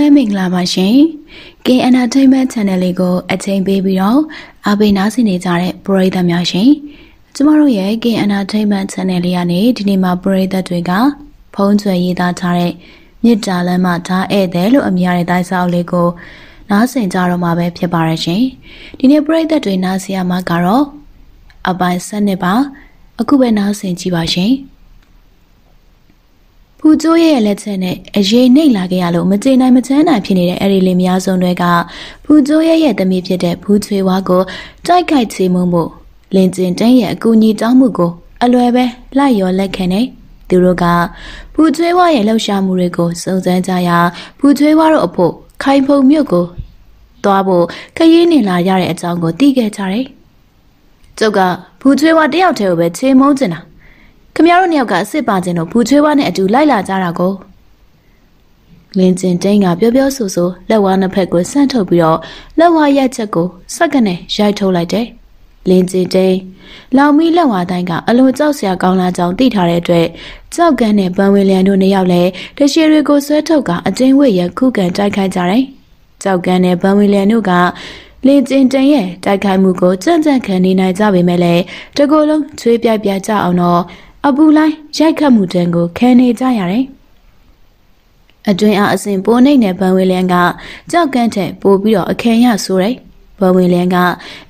မဲမင်္ဂလာပါရှင် K Entertainment Channel လေးကိုအချိန်ပေးပြီးတော့အားပေးနားဆင်နေကြတဲ့ပရိသတ်များရှင်ကျမတို့ရဲ့ K Entertainment Channel လေးကနေဒီနေ့မှာပရိသတ်တွေကဖုံးကျွယ်ရေးသားထားတဲ့မြစ်တာလမ်းမှာဓာဧည့်သည်လို့အမည်ရတဲ့တိုက်ဆောက်လေးကိုနားဆင်ကြတော့မှာပဲဖြစ်ပါရဲ့ရှင်ဒီနေ့ပရိသတ်တွေနားဆင်ရမှာကတော့အပိုင်း7နှစ်ပါအခုပဲနားဆင်ကြည့်ပါရှင် ဖူကျိုးရဲ့လက်ချက်နဲ့အရေးနှိပ်လာခဲ့ရလို့မကျေနိုင်မချမ်းနိုင်ဖြစ်နေတဲ့အဲ့ဒီလေများစုံတွေကဖူကျိုးရဲ့ရဲ့သမီးဖြစ်တဲ့ဘူးချွေဝါကိုတိုက်ခိုက်ချေမှုမှုလင်ကျင်တန်းရဲ့အကူအညီတောင်းမှုကိုအလွယ်ပဲလိုက်ရောလက်ခံနေသူတို့ကဖူချွေဝါရဲ့လှုပ်ရှားမှုတွေကိုစုံစမ်းကြရာဖူချွေဝါတို့အဖို့ခိုင်ဖုံမြို့ကိုသွားဖို့ခရီးနေလာရတဲ့အကြောင်းကိုသိခဲ့ကြတယ်။ကျုပ်ကဖူချွေဝါတယောက်တည်းကိုပဲချေမုန်းကျင်တာ ခမရတို့နှစ်ယောက်ကအစ်စ်ပါခြင်းတို့ဘူချွေးဝါနဲ့အတူလိုက်လာကြတာကိုလင်းကျင်တိန်ကပြောပြောဆိုဆိုလက်ဝါးနှစ်ဖက်ကိုဆန့်ထုတ်ပြီးတော့လက်ဝါးရက်ချက်ကိုစက္ကနဲ့ရိုက်ထုတ်လိုက်တယ်။လင်းကျင်တိန်လောင်မီလက်ဝါးတိုင်းကအလိုကြောက်စရာကောင်းလာကြောင်းသိထားတဲ့အတွက်ကြောက်ကန်းနဲ့ပန်းဝင်းလျံတို့နှစ်ယောက်လည်းတရှိတွေကိုဆွဲထုတ်ကအတင်းဝိရခုခံတိုက်ခိုက်ကြတယ်။ကြောက်ကန်းနဲ့ပန်းဝင်းလျံတို့ကလင်ကျင်တန်ရဲ့တိုက်ခိုက်မှုကိုကြံ့ကြံ့ခံနေနိုင်ကြပေမဲ့လည်းတကိုယ်လုံးချွေးပြိုက်ပြကြအောင်တော့ အပူလိုင်းရိုက်ခတ်မှုတန်းကိုခံနေကြရတယ်။အတွင်အားအစဉ်ပိုးနှိမ့်တဲ့ဘန်ဝေလန်ကကြောက်ကန်းထက်ပိုပြီးတော့အခင်ရဆိုတယ်။ဘန်ဝေလန်က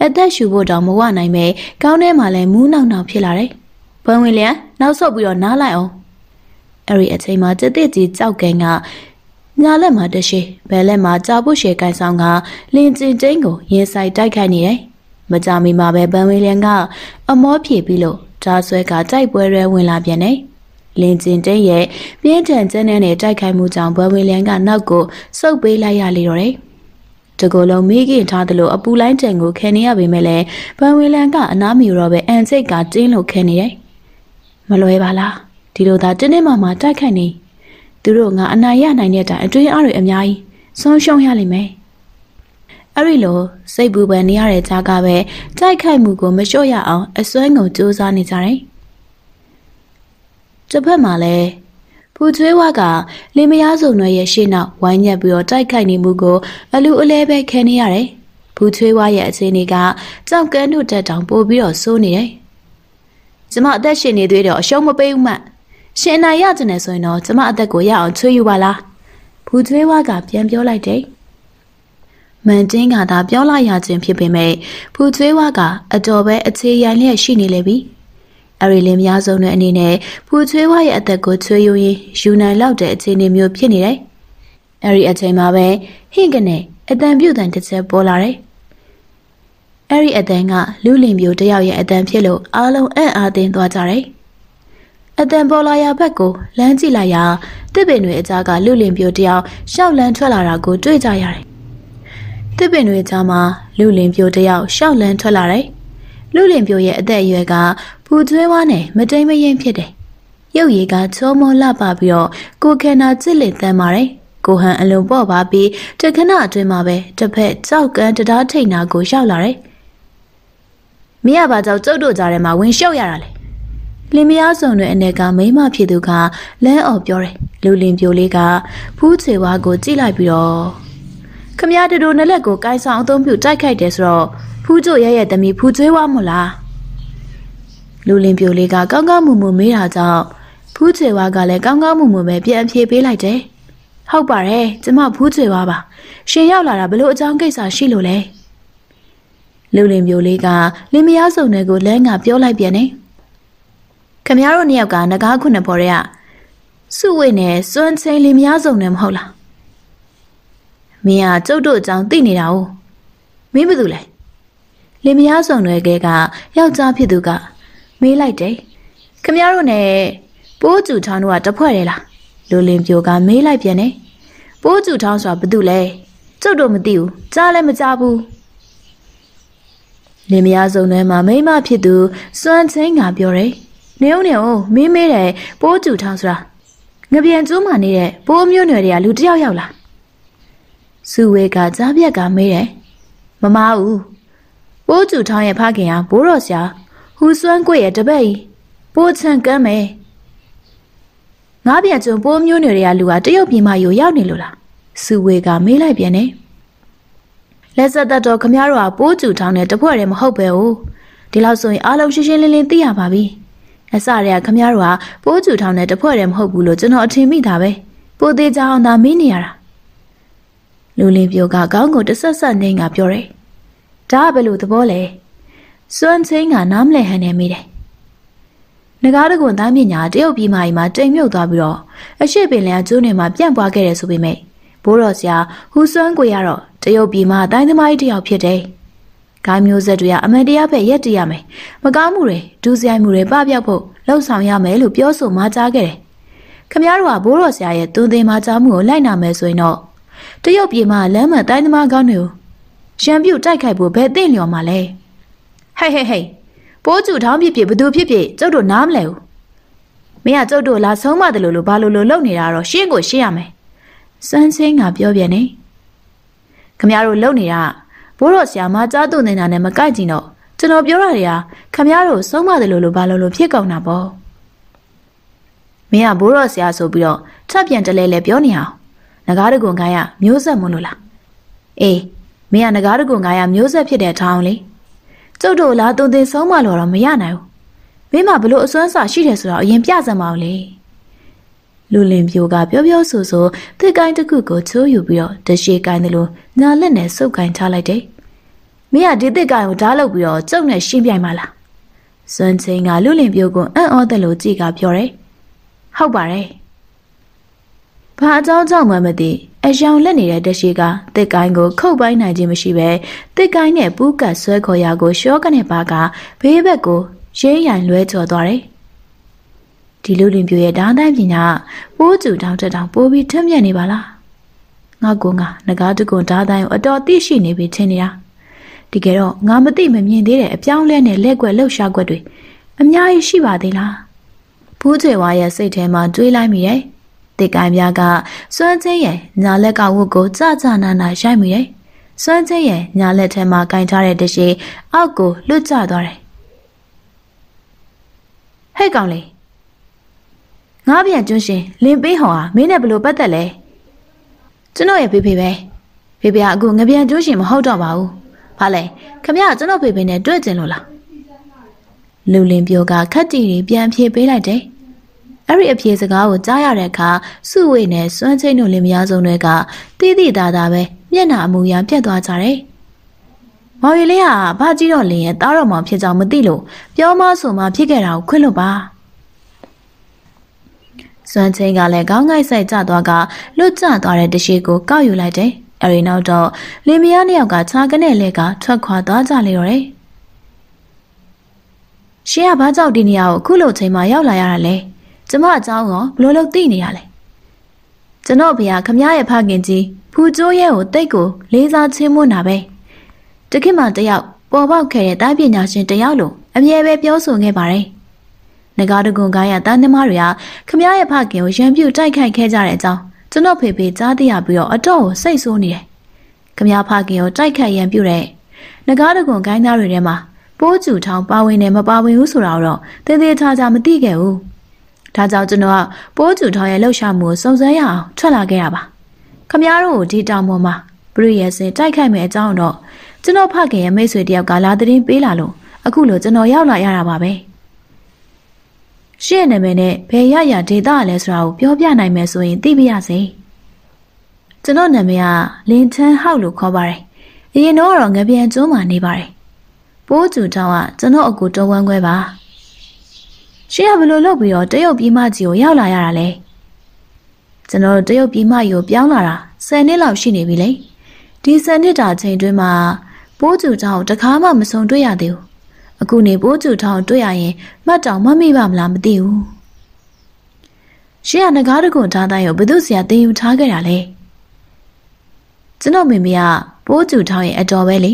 အသက်ရှူဖို့တောင်မဝနိုင်ပဲကောင်းထဲမှာလည်းမူးနောက်နောက်ဖြစ်လာတယ်။ဘန်ဝေလန်နောက်ဆုတ်ပြီးတော့နားလိုက်အောင်။အဲ့ဒီအချိန်မှာတသက်ကြီးကြောက်ကန်းကညာလက်မှာတရှိဘဲလက်မှာကြာပုရှေကန်ဆောင်ကလင်ကျင်တိန်ကိုရင်ဆိုင်တိုက်ခိုက်နေတယ်။မကြမီမှာပဲဘန်ဝေလန်ကအမောဖြေပြီးလို့ ဓာဆွဲကတိုက်ပွဲရဲဝင်လာပြန်တယ်။လင်ကျင်တဲ့ရဲ့ပြင်းထန်ကျန်းတဲ့တိုက်ခိုက်မှုကြောင့်ဘွယ်ဝင်လန်းကနောက်ကိုစုပ်ပေးလိုက်ရလေတော့တယ်။တကူလုံးမိခင်ထားသလိုအပူလိုင်းတန်ကိုခံနေရပေမဲ့လည်းဘွယ်ဝင်လန်းကအနားမီတော့ပဲအန်စိတ်ကတင်းလို့ခံနေတယ်။မလွယ်ပါလား။ဒီလိုသာတင်းတင်းမာမာတိုက်ခိုက်နေသူတို့ငါအနိုင်ရနိုင်တဲ့အတိုင်းအတွင်းအားတွေအများကြီးဆုံးရှုံးရလိမ့်မယ်။ အဲ့ဒီလိုစိတ်ပူပန်နေရတဲ့ကြားကပဲတိုက်ခိုက်မှုကိုမလျှော့ရအောင်အစွမ်းကုန်စူးစမ်းနေကြတယ်။တစ်ဖက်မှာလည်းဖူချွေးဝါကလင်မယားစုံတွေရဲ့ရှေ့နောက်ဝိုင်းညက်ပြီးတော့တိုက်ခိုက်နေမှုကိုအလူအလဲပဲခံနေရတယ်။ဖူချွေးဝါရဲ့အခြေအနေကကြောက်ကန်းတို့တက်တောင်ပို့ပြီးတော့စိုးနေတယ်။ကျမအသက်ရှင်နေသေးတော့အရှုံးမပေးဘူးမှ။ရှင်နိုင်ရကျင်နေဆိုရင်တော့ကျမအသက်ကိုရအောင်ချွေးယူပါလား။ဖူချွေးဝါကပြန်ပြောလိုက်တယ်။ မန်တင်းကသာပြောလိုက်ရခြင်းဖြစ်ပေမဲ့ဖူချွေးဝါကအတော်ပဲအခြေရန်လျက်ရှိနေလေပြီအရီလင်းများစုံတဲ့အနေနဲ့ဖူချွေးဝါရဲ့အသက်ကိုချွေးယူရင်းယူနိုင်လောက်တဲ့အခြေအနေမျိုးဖြစ်နေတယ်။အဲဒီအချိန်မှာပဲဟင့်ကနေအတန်ပြုတ်တန်တစ်ချက်ပေါ်လာတယ်။အဲဒီအတန်ကလူလင်ပြိုတယောက်ရဲ့အတန်ဖြစ်လို့အားလုံးအံ့အားသင့်သွားကြတယ်။အတန်ပေါ်လာရာဘက်ကိုလမ်းကြည့်လိုက်ရာတစ်ပင်တွေအကြားကလူလင်ပြိုတယောက်ရှောက်လန်းထွက်လာတာကိုတွေ့ကြရတယ် တစ်ပင်တွေကြားမှာလူလင်ပြိုတယောက်ရှောက်လန်းထွက်လာတယ်။လူလင်ပြိုရဲ့အသက်အရွယ်ကဖူကျွဲဝါနဲ့မတိမ်မရင်ဖြစ်တယ်။ရုပ်ရည်ကချောမောလှပပြီးတော့ကိုခန္ဓာကြစ်လက်တမ်းပါတယ်။ကိုဟန်အလွန်ပေါ့ပါပြီးတခဏအတွင်းမှာပဲတစ်ဖက်ကြောက်ကန်းတရားထိန်နာကိုရောက်လာတယ်။မရပါကြောက်ကျုပ်တို့ကြားထဲမှာဝင်ရှုပ်ရတာလေ။လင်မယားစုံတွေအနေကမိမဖြစ်သူကလမ်းအော်ပြောတယ်။လူလင်ပြိုလေးကဖူးချေဝါကိုကြည့်လိုက်ပြီးတော့ ခမရတူတို့နလက်ကိုကိုင်းဆောင်အသုံးပြုတိုက်ခိုက်တယ်ဆိုတော့ဖူးကျိုရဲရဲ့သမီးဖူးကျွေးဝမို့လားလူလင်ပြိုလေးကကောင်းကောင်းမွန်မွန်မေးတာကြောင့်ဖူးချွေဝါကလည်းကောင်းကောင်းမွန်မွန်ပဲပြန်ဖြေပေးလိုက်တယ်ဟုတ်ပါတယ်ကျမဖူးချွေဝါပါရှင်ရောက်လာတာဘလို့အကြောင်းကိစ္စရှိလို့လဲလူလင်ပြိုလေးကလင်မယားစုံတွေကိုလဲငါပြောလိုက်ပြန်နေခမရတို့နှစ်ယောက်ကငကားခုနှစ်ပေါ်ရဲကစုဝိနဲ့စွန်းချင်းလင်မယားစုံနဲ့မဟုတ်လား မင်းကကျုပ်တို့အကြောင်းသိနေတာ哦မင်းဘာလုပ်လဲလင်မယားဆောင်တွေကကယောက်ျားဖြစ်သူက မေးလိုက်တယ်ခမရတို့နဲ့ပိုးကျူထောင်းတို့ကတဖွဲ့တယ်လားလူလင်ပြိုကမေးလိုက်ပြန်တယ်ပိုးကျူထောင်းဆိုတာဘာတူလဲကျုပ်တို့မသိဘူးကြားလည်းမကြားဘူးလင်မယားစုံထဲမှာမိမဖြစ်သူစွမ်းချင်းကပြောတယ်နေဦးနေဦးမင်းမေးတယ်ပိုးကျူထောင်းဆိုတာငပြန်ကျိုးမှနေတဲ့ပိုးမျိုးနွယ်တွေကလူတယောက်ရောက်လား စုဝေကကြားပြက်ကမေးတယ်မမဦးပိုးကျူထောင်းရဲ့ဖခင်ကဘိုးတော်ဆရာဟူစွမ်းကွရဲ့တပည့်ကြီးပိုးချန်ကမ်းမယ်ငါးပြန်ကျုံပိုးမျိုးနွယ်တွေကလူကတရုတ်ပြည်မှာယူရောက်နေလို့လားစုဝေကမေးလိုက်ပြန်တယ်လက်ဆက်သက်တော့ခမရတို့ကပိုးကျူထောင်းတဲ့တဖွဲ့တည်းမဟုတ်ပဲ哦ဒီလောက်ဆိုရင်အားလုံးရှင်းရှင်းလင်းလင်းသိရပါပြီအစတည်းကခမရတို့ကပိုးကျူထောင်းတဲ့တဖွဲ့တည်းမဟုတ်ဘူးလို့ကျွန်တော်အထင်မိတာပဲပိုသေးချအောင်သာမင်းနေရတာ လူလင်းပြိုကခေါင်းကိုတဆက်ဆက်နေငါပြောတယ်ဒါကဘယ်လိုသဘောလဲစွမ်းချင်းကနားမလဲဟန်နေမိတယ်ငကားတကွန်သားမြညာတရုတ်ပြည်မကြီးမှာတိမ်မြုပ်သွားပြီးတော့အရှိပင်လျာကျိုးနေမှာပြန့်ပွားခဲ့တယ်ဆိုပေမဲ့ဘိုးတော်ဆရာဟူစွမ်းကိုရတော့တရုတ်ပြည်မှာတိုင်းသမားကြီးတယောက်ဖြစ်တယ်။ဂိုင်းမျိုးဆက်တွေကအမှန်တရားပဲရက်တည်ရမယ်။မကောင်းမှုတွေဒူးစရိုက်မှုတွေပပြောက်ဖို့လှုံ့ဆော်ရမယ်လို့ပြောဆိုမှကြားခဲ့တယ်။ခမည်းတော်ကဘိုးတော်ဆရာရဲ့သူသင်မှကြားမှုကိုလိုက်နာမယ်ဆိုရင်တော့ တရုတ်ပြည်မှာလမ်းမတိုင်းသမားကောင်းတွေကိုရံပြုတ်တိုက်ခိုက်ဖို့ဘယ်သိလျော်မှာလဲ။ဟဲ့ဟဲ့ဟဲ့ပိုးကျူထောင်းဖြစ်ဖြစ်ဘသူဖြစ်ဖြစ်ကျုပ်တို့နားမလဲဘူး။မင်းကကျုပ်တို့လာဆုံးမတယ်လို့လို့ဘာလို့လို့လုပ်နေတာတော့ရှင်းကိုရှင်းရမယ်။စန်းစင်းကပြောပြန်နေ။ခမရတို့လုပ်နေတာဘိုးတော်ဆရာမကြားသူနေတာနဲ့မကိုက်ကြည့်တော့ကျွန်တော်ပြောတာတွေကခမရတို့ဆုံးမတယ်လို့လို့ဘာလို့လို့ဖြစ်ကုန်တာပေါ့။မင်းကဘိုးတော်ဆရာဆိုပြီးတော့ထပ်ပြန်တလဲလဲပြောနေအောင်။ ငကားတကွန်ကိုင်းကမျိုးဆက်မလို့လား။အေးမင်းကငကားတကွန်ကိုင်းကမျိုးဆက်ဖြစ်တဲ့ထောင်းလေ။ကျုပ်တို့လားတုံတင်ဆုံးမလို့တော့မရနိုင်ဘူးမင်းမဘလို့အစွမ်းစာရှိတယ်ဆိုတော့အရင်ပြစမ်းပါဦးလေလူလင်ပြိုကပြောပြောဆိုဆိုတစ်ကိုင်းတစ်ခုကိုချိုးယူပြီးတော့တရှိကိုင်းတယ်လို့ညာလက်နဲ့စုပ်ကိုင်းချလိုက်တယ်မင်းကဒီတစ်ကိုင်းကိုဓာတ်လုပ်ပြီးတော့ကျုပ်နဲ့ရှင်းပြိုင်ပါလားစွန်ချင်းကလူလင်ပြိုကအံ့ဩတယ်လို့ကြည်ကပြောတယ်ဟုတ်ပါတယ် ဘာအကြောင်းကြောင့်မှမသိအယောင်လက်နေတဲ့တရှိကတစ်ကိုင်းကိုခုတ်ပိုင်းနိုင်ခြင်းမရှိပဲတစ်ကိုင်းနဲ့ပူးကတ်ဆွဲခေါ်ရာကိုရှော့ကနေပါကဘေးဘက်ကိုရေးရိုင်လွဲချော်သွားတယ်။ဒီလူလင်ပြိုရဲ့ဓာတ်တိုင်းပညာပိုးကျူတောင်းတက်တောင်းပိုးပြီးထက်မြက်နေပါလား။ငါကောငါငကားတကွန်ဓာတ်တိုင်းကိုအတော်သိရှိနေပြီထင်နေတာ။ဒီကယ်တော့ငါမသိမမြင်သေးတဲ့အပြောင်းလဲနဲ့လက်ကွက်လှုပ်ရှားကွက်တွေအများကြီးရှိပါသေးလား။ဘူးချေဝါရဲ့စိတ်ထဲမှာတွေးလိုက်မိရဲ့။ တစ်ကိုင်းများကစွမ်းချင်းရဲ့ညာလက်ကဝတ်ကိုကြကြနာနာရိုက်မိတယ်။စွမ်းချင်းရဲ့ညာလက်ထဲမှာကင်ထားတဲ့တရှိအောက်ကိုလွတ်ကျသွားတယ်။ဟဲ့ကောင်လေးငါပြန်ကျွန်းရှင်လင်ပေးဟောဟာမင်းနဲ့ဘလို့ပတ်သက်လဲကျွန်တော်ရဲ့ဖေဖေပဲဖေဖေကအခုငပြန်ကျွန်းရှင်မဟုတ်တော့ပါဘူးဘာလဲခမရကျွန်တော်ဖေဖေနဲ့တွေ့ကျင်လို့လားလူလင်ပြိုကခက်တီတွေပြန်ဖြေပေးလိုက်တယ် အဲ့ဒီအဖြေစကားကိုကြားရတဲ့အခါစုဝေနဲ့စွမ်းချင်းတို့လင်မယားစုံတွေကတိတိတသာပဲမျက်နှာအမူအရာပြတ်သွားကြတယ်။မောင်ရီလေးကဘာကြီးတော့လင်ရဲ့တားတော်မောင်ဖြစ်ကြောင်မသိလို့ပြောမဆိုမှဖြစ်ခဲ့တာကိုခွင့်လွတ်ပါ။စွမ်းချင်းကလည်းခေါင်းငိုက်ဆိုင်ကျသွားကလွတ်ကျသွားတဲ့တရှိကိုကောက်ယူလိုက်တယ်။အဲဒီနောက်တော့လင်မယားနှစ်ယောက်ကခြားကနေလက်ကထွက်ခွာသွားကြလေတော့တယ်။ရှင်ကဘာကြောင့်ဒီနေရာကိုအခုလိုချိန်မှရောက်လာရတာလဲ။ ကျမအကြောင်းကိုဘလို့လို့သိနေရလဲကျွန်တော်ဖေကခမရဲ့ဖခင်ကြီးဖူကျိုးရဲ့ကိုတိတ်ကိုလေးစားချင်းမွန်းတာပဲတခင်မတယောက်ပေါ်ပေါက်ခဲ့တဲ့တားပညာရှင်တယောက်လိုအမြဲပဲပြောဆိုခဲ့ပါတယ်ငကားတကွန်ကားရတားနှမတွေကခမရဲ့ဖခင်ကိုရန်ပြုတ်တိုက်ခိုက်ခဲ့ကြတဲ့အကြောင်းကျွန်တော်ဖေဖေကြားသိရပြီးတော့အတော့ကိုစိတ်ဆိုးနေတယ်ခမရဖခင်ကိုတိုက်ခိုက်ရန်ပြုတဲ့ငကားတကွန်ကိုင်းသားတွေထဲမှာပိုးကျူထောင်ပါဝင်တယ်မပါဝင်ဘူးဆိုတာတော့တည်တည်ချာချာမသိခဲ့ဘူး ဒါကြောင့်ကျွန်တော်ကပိုးကျူထောင်ရဲ့လှုပ်ရှားမှုကိုစုံစမ်းရအောင်ထွက်လာခဲ့တာပါခမည်းတော်ကိုဒီတောင်ပေါ်မှာပရိယေစင်တိုက်ခိုက်မယ်အကြောင်းတော့ကျွန်တော်ဖခင်ရဲ့မိတ်ဆွေတယောက်ကလာသတင်းပေးလာလို့အခုလိုကျွန်တော်ရောက်လာရတာပါပဲရှင့်နာမည်နဲ့ဘယ်ရရဒေတာလဲဆိုတာကိုပြောပြနိုင်မယ်ဆိုရင်သိပြရစေကျွန်တော်နာမည်ကလင်ချန်းဟောက်လို့ခေါ်ပါတယ်အရင်တော့ငပြန်ကျွန်းမှာနေပါတယ်ပိုးကျူတောင်ကကျွန်တော်အကူတော်ဝမ်းခွဲပါ ရှင်းကဘလို့လုပ်ပြီးတော့တရုတ်ပြည်မကြီးကိုရောက်လာရတာလဲကျွန်တော်တို့တရုတ်ပြည်မကြီးကိုပြောင်းလာတာ10နှစ်လောက်ရှိနေပြီလေဒီ10နှစ်တာချိန်တွင်းမှာပိုးကျူချောင်းတကားမှမဆုံတွေ့ရသေးဘူးအခုနေပိုးကျူထောင်းတွေ့ရရင်မှတ်တောင်မမိပါမလားမသိဘူးရှင်းကငကားတကွန်ထားတိုင်းကိုဘသူဆရာတင်ယူထားခဲ့တာလဲကျွန်တော်မိမိကပိုးကျူထောင်းရဲ့အတော်ပဲလေ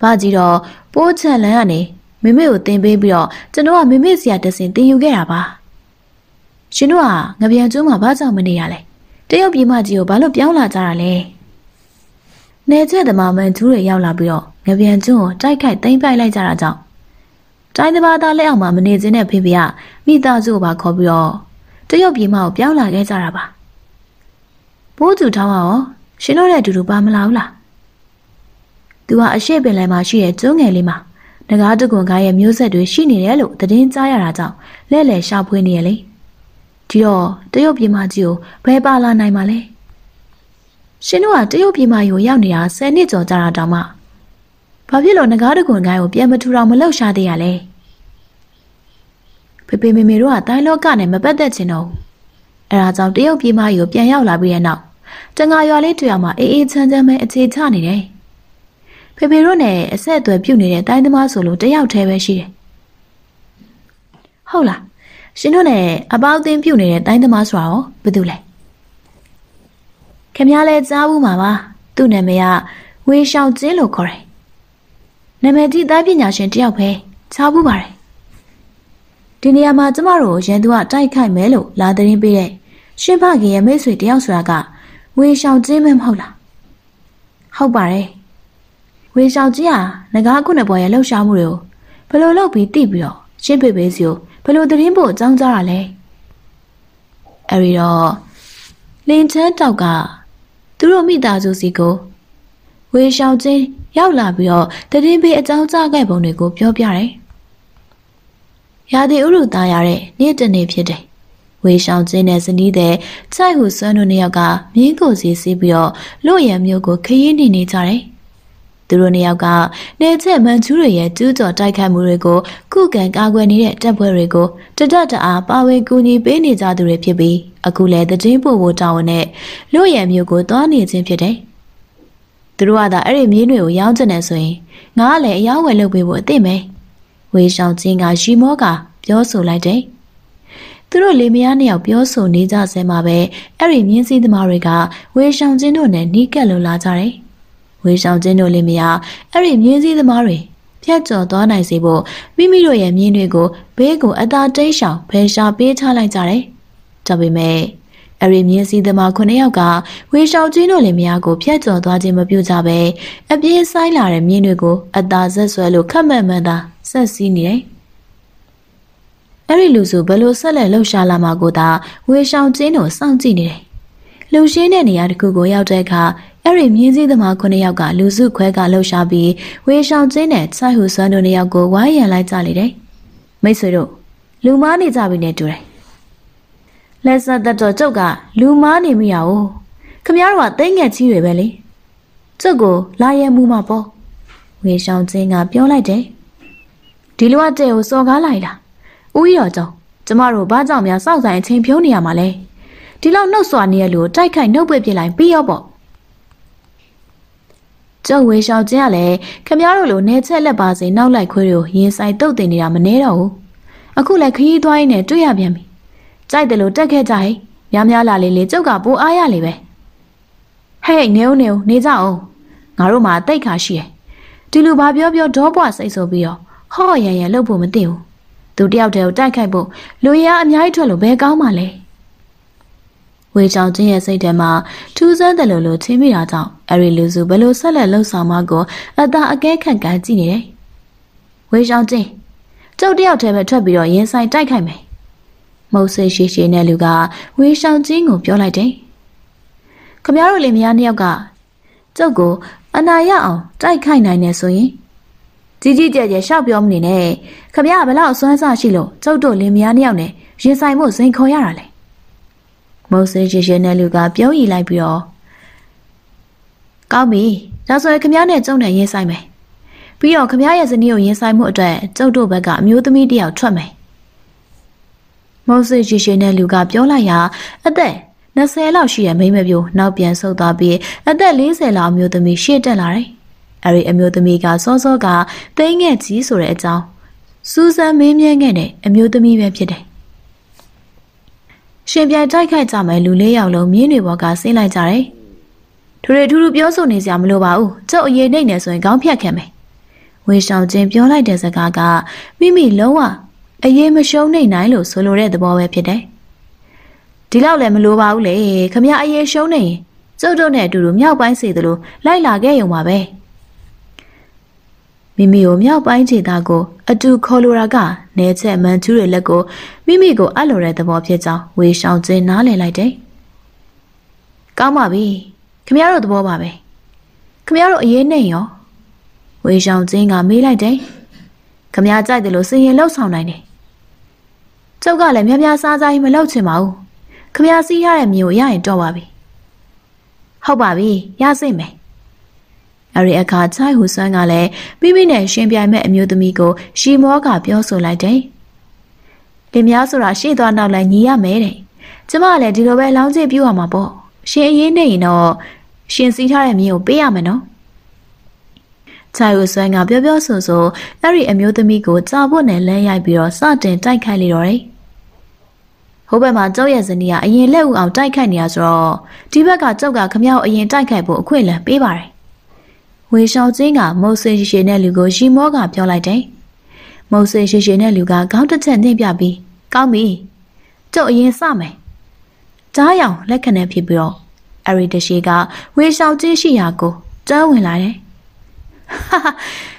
ဘာကြီးတော့ပိုးချက်လန်းကနေ မမေကိုတင်ပေးပြီးတော့ကျွန်တော်ကမမေစီကတဆင်တင်ယူခဲ့တာပါရှင်တို့ကငပြန်ကျွန်းမှာဘာကြောင့်မနေရလဲတရုတ်ပြည်မကြီးကိုဘာလို့ပြောင်းလာကြတာလဲနေချက်သမားမန်ကျူးတွေရောက်လာပြီးတော့ငပြန်ကျွန်းကိုတိုက်ခိုက်သိမ်းပိုက်လိုက်ကြတာကြောင့်တိုင်းသဘာသားလက်အောက်မှာမနေခြင်းနဲ့ဖေဖေကမိသားစုကိုပါခေါ်ပြီးတော့တရုတ်ပြည်မကိုပြောင်းလာခဲ့ကြတာပါဘိုးကျူထောင်းကရောရှင်တို့နဲ့အတူတူပါမလာဘူးလား။ "तू ကအရှိပင်လယ်မှာရှိတဲ့ကျွန်းငယ်လေးမှာ ငကားတကွန်ကားရဲ့မျိုးဆက်တွေရှိနေတယ်လို့သတင်းကြားရတာကြောင့်လဲ့လဲ့ရှာဖွေနေရလေ။ဒီတော့တရုတ်ပြည်မကြီးကိုဘယ်ပါလာနိုင်မှာလဲ။ရှင်တို့ကတရုတ်ပြည်မကြီးကိုရောက်နေတာ10နှစ်ကျော်ကြာတာတောင်မှဘာဖြစ်လို့ငကားတကွန်ကားကိုပြန်မထူတော့မလှုပ်ရှားသေးရလဲ။ဖေဖေမေမေတို့ကတိုင်းလောကနဲ့မပတ်သက်ချင်တော့ဘူး။အဲဒါကြောင့်တရုတ်ပြည်မကြီးကိုပြန်ရောက်လာပြီးတဲ့နောက်တငါရွာလေးတွေ့ရမှာအေးအေးချမ်းချမ်းပဲအခြေချနေတယ်။ ဖေဖေတို့နဲ့အဆက်အသွယ်ပြုတ်နေတဲ့တိုင်းသမားဆိုလို့တယောက်တည်းပဲရှိတယ်။ဟုတ်လား။ရှင်တို့နဲ့အပေါင်းအသင်းပြုတ်နေတဲ့တိုင်းသမားဆိုတာရောဘယ်သူလဲ။ခင်ဗျားလဲကြားဘူးမှာပါ။သူ့နာမည်ကဝေရှောင်ကျင်းလို့ခေါ်တယ်။နာမည်ကြီးသားပညာရှင်တယောက်ပဲကြားဘူးပါတယ်။ဒီနေရာမှာကျမတို့ရန်သူကတိုက်ခိုက်မယ်လို့လာသတင်းပေးတဲ့ရှင်ဖခင်ရဲ့မိတ်ဆွေတယောက်ဆိုတာကဝေရှောင်ကျင်းမဟုတ်လား။ဟုတ်ပါတယ်။ ဝေရှောင်ကြီးဟာငကားခုနှစ်ပေါ်ရဲ့လှုပ်ရှားမှုတွေကိုဘယ်လိုလုပ်ပြီးသိပြီးတော့ရှင်းပြပေးစီကိုဘယ်လိုသတင်းဖို့အကြောင်းကြားတာလဲအဲဒီတော့လင်ချမ်းတောက်ကသူတို့မိသားစုစီကိုဝေရှောင်ချင်းရောက်လာပြီးတော့တည်င်းပေးအကြောင်းကြားခဲ့ပုံတွေကိုပြောပြတယ်။ရာသီဥတုသားရတဲ့နေ့တနေ့ဖြစ်တယ်။ဝေရှောင်ချင်းနဲ့ဇနီးတဲ့ချိုက်ဟူစွန်းတို့နှစ်ယောက်ကမြင်းကိုစီစီးပြီးတော့လို့ရံမျိုးကိုခရီးနေနေကြတယ်။ သူတို့နှစ်ယောက်ကနေချက်မန်ချူးတွေရဲ့ကျူးကျော်တိုက်ခိုက်မှုတွေကိုခုခံကာကွယ်နေတဲ့တပ်ဖွဲ့တွေကိုတဒတ်တအားပါဝင်ကူညီပေးနေကြသူတွေဖြစ်ပြီးအခုလည်းတည်င်းပို့ဖို့တာဝန်နဲ့လို့ရံမျိုးကိုသွားနေခြင်းဖြစ်တယ်။သူတို့ကသာအဲ့ဒီမြင်းတွေကိုရောင်းချင်တယ်ဆိုရင်ငါကလည်းအယောင်းဝယ်လုပ်ပေးဖို့အသင့်ပဲ။ဝေရှောင်ချင်းကရီမောကပြောဆိုလိုက်တယ်။သူတို့လေမယားနှစ်ယောက်ပြောဆိုနေကြဆဲမှာပဲအဲ့ဒီမြင်းစည်းသမားတွေကဝေရှောင်ချင်းတို့နဲ့နီးကပ်လုံလာကြတယ်။ ဝေဆောင်ချင်းတို့လည်းမရအဲ့ဒီမြင်းစည်းသမားတွေဖြတ်ကျော်သွားနိုင်စေဖို့မိမိတို့ရဲ့မြင်းတွေကိုဘေးကိုအသာတိတ်ရှောင်ဖယ်ရှားပေးချလိုက်ကြတယ်။ဒါပေမဲ့အဲ့ဒီမြင်းစည်းသမားခုနှစ်ယောက်ကဝေဆောင်ချင်းတို့လည်းမရကိုဖြတ်ကျော်သွားခြင်းမပြုကြပဲအပြေးဆိုင်လာတဲ့မြင်းတွေကိုအသာဆက်ဆွဲလို့ခက်မှန်မှန်သာဆက်စီးနေတယ်။အဲ့ဒီလူစုဘယ်လိုဆက်လက်လှုပ်ရှားလာမှာကိုသာဝေဆောင်ချင်းတို့စောင့်ကြည့်နေတယ်။လူရှင်းတဲ့နေရာတစ်ခုကိုရောက်တဲ့အခါ အဲ့ဒီမြင်းစည်းသမားခုနှစ်ယောက်ကလူစုခွဲကလှုပ်ရှားပြီးဝေရှောင်ကျင်းနဲ့စိုက်ဟူစွမ်းတို့နှစ်ယောက်ကိုဝိုင်းရံလိုက်ကြလေတယ်။မိတ်ဆွေတို့လူမားနေကြပြီနဲ့တူတယ်။လက်ဆက်သက်တော်ကျုပ်ကလူမားနေမိရအောင်ခမရတို့ကတိတ်ငက်ကြီးတွေပဲလေ။ကျုပ်ကိုလာရဲမှုမှာပေါ့။ဝေရှောင်ကျင်းကပြောလိုက်တယ်။ဒီလိုအတဲ့ကိုစော်ကားလိုက်လား။ဦးရောကြောင့်ကျမတို့ဘာကြောင့်များစောက်ဆိုင်အချိန်ဖြုံးနေရမှာလဲ။ဒီလောက်နှုတ်ဆွာနေရလို့တိုက်ခိုက်နှုတ်ပွေပြလိုက်ပြီးရောပေါ့။ ကျုပ်ဝေရှောက်ခြင်းကလည်းခမည်းတော်လိုနေချက်လက်ပါစေနောက်လိုက်ခွေးတွေကိုရင်ဆိုင်တုတ်တင်နေတာမနှဲတော့ဘူးအခုလည်းခရီးသွားရင်းနဲ့တွေ့ရပြန်ပြီကြိုက်တယ်လို့တက်ခဲ့ကြဟဲ့များများလာလေးလေးကျုပ်ကပိုးအားရလေပဲဟဲ့နေဦးနေဦးနေကြအောင်ငါတို့မှာတိတ်ခါရှိတယ်ဒီလူဘာပြောပြောဒေါပွားစိတ်ဆိုပြီးတော့ဟော့ရန်ရန်လှုပ်ဖို့မသိဘူးသူတယောက်တည်းကိုတိုက်ခိုက်ဖို့လူရအများကြီးထွက်လို့ဘယ်ကောင်းမှလဲ ဝေချောင်ချင်းရဲ့စိတ်ထဲမှာထူးဆန်းတယ်လို့လို့ထင်မိတာကြောင့်အရီလူစုဘလို့ဆက်လက်လှုပ်ဆောင်မကိုအသာအကဲခန့်ကန်းကြည့်နေတယ်။ဝေချောင်ချင်းကျုပ်တယောက်တည်းပဲထွက်ပြီးတော့ရင်ဆိုင်တိုက်ခိုက်မယ်။မုတ်ဆိတ်ရှိရှိနဲ့လူကဝေချောင်ချင်းကိုပြောလိုက်တယ်။ခမရတို့လေမယားနှစ်ယောက်ကကျုပ်ကိုအနာရအောင်တိုက်ခိုက်နိုင်နေဆိုရင်ကြီးကြီးကျယ်ကျယ်ရှောက်ပြောမနေနဲ့ခမရဘလောက်အစွမ်းစားရှိလို့ကျုပ်တို့လင်မယားနှစ်ယောက်နဲ့ရင်ဆိုင်မှုစိန်ခေါ်ရတာလေ မုတ်ဆေးရှိရှိနဲ့လူကပြုံးရီလိုက်ပြီးတော့ကောင်းပြီဒါဆိုရင်ခမည်းနဲ့ကျုံနဲ့ရင်ဆိုင်မယ်ပြီးတော့ခမည်းရဲ့ဇနီးကိုရင်ဆိုင်မှုအတွက်ကျုပ်တို့ဘက်ကအမျိုးသမီးတယောက်ထွက်မယ်မုတ်ဆေးရှိရှိနဲ့လူကပြောလိုက်ရာအသက်20လောက်ရှိတဲ့မိန်းမပြိုနောက်ပြန်ဆုတ်သွားပြီးအသက်40လောက်အမျိုးသမီးရှေ့တက်လာတယ်အဲဒီအမျိုးသမီးကစောစောကသိငဲ့ကြီးဆိုတဲ့အကြောင်းစူးစမ်းမင်းမြဲငဲ့တဲ့အမျိုးသမီးပဲဖြစ်တယ် ရှင်ပြိုင်တိုက်ခိုက်ကြမယ်လူလေးယောက်လုံးမြင်းတွေဘောကဆင်းလိုက်ကြတယ်။ထူထူထူပြောဆိုနေစရာမလိုပါဘူး။ကျုပ်အရေးနှိမ့်နေဆိုရင်ခေါင်းဖြတ်ခံမယ်။ဝေရှောင်ချင်းပြောလိုက်တဲ့စကားကမိမိလုံးဝအရေးမရှုံးနိုင်နိုင်လို့ဆိုလိုတဲ့သဘောပဲဖြစ်တယ်။ဒီလောက်လည်းမလိုပါဘူးလေ။ခမရအရေးရှုံးနေရင်ကျုပ်တို့နဲ့အတူတူမြောက်ပိုင်းစီသလိုလိုက်လာခဲ့ရုံပါပဲ။ မိမိကိုမြောက်ပိုင်းခြေသားကိုအတူခေါ်လိုတာကနေချက်မန်ချူးတွေလက်ကိုမိမိကိုအပ်လိုတဲ့သဘောဖြစ်ကြောင်းဝေရှောင်ကျင်းနားလည်လိုက်တယ်။ကောင်းပါပြီခမရတို့သဘောပါပဲခမရတို့အရေးနဲ့ရောဝေရှောင်ချင်းကမေးလိုက်တယ်ခမရကြိုက်တယ်လို့စင်ရင်လှုပ်ဆောင်နိုင်တယ်ကျုပ်ကလည်းများများစားစားကြီးမလှုပ်ချင်ပါဘူးခမရစီးရတဲ့မျိုးရရင်တော့ပါပြီဟုတ်ပါပြီရစိမ့်မယ် အဲ့ဒီအခါချိုင်ဟူဆွမ်းကလည်းမိမိနဲ့ရှင်ပြိုင်မဲ့အမျိုးသမီးကိုရှီမောကပြောဆိုလိုက်တယ်။လင်များဆိုတာရှေ့သွားနောက်လိုက်ညီရမယ်တဲ့။ကျမကလည်းဒီလိုပဲလောင်းကျစ်ပြူရမှာပေါ့။ရှင်အရင်နေရင်တော့ရှင်စီးထားတဲ့မြင်းကိုပေးရမယ်နော်။ချိုင်ဟူဆွမ်းကပြောပြောဆိုဆိုအဲ့ဒီအမျိုးသမီးကိုကြာဖို့နဲ့လဲရိုက်ပြီးတော့စတင်တိုက်ခိုက်လေတော့တယ်။ဟိုဘက်မှာကျောက်ရဲ့ဇနီးကအရင်လက်ဦးအောင်တိုက်ခိုက်နေရဆိုတော့ဒီဘက်ကကျောက်ကခမ ्या ကိုအရင်တိုက်ခိုက်ဖို့အခွင့်အလမ်းပေးပါတယ် ဝေရှောင်းချင်းကမုတ်ဆေးရှိရှိနဲ့လူကိုရီမောကပြောလိုက်တယ်။မုတ်ဆေးရှိရှိနဲ့လူကခေါင်းတစ်ချက်နှိပ်ပြပြီးကောင်းပြီ။ကျုပ်အရင်စမယ်။ကြားရောင်လက်ခဏဖြစ်ပြီးတော့အရီတရှိကဝေရှောင်းချင်းရှိရာကိုတန်းဝင်လာတယ်။ဟာ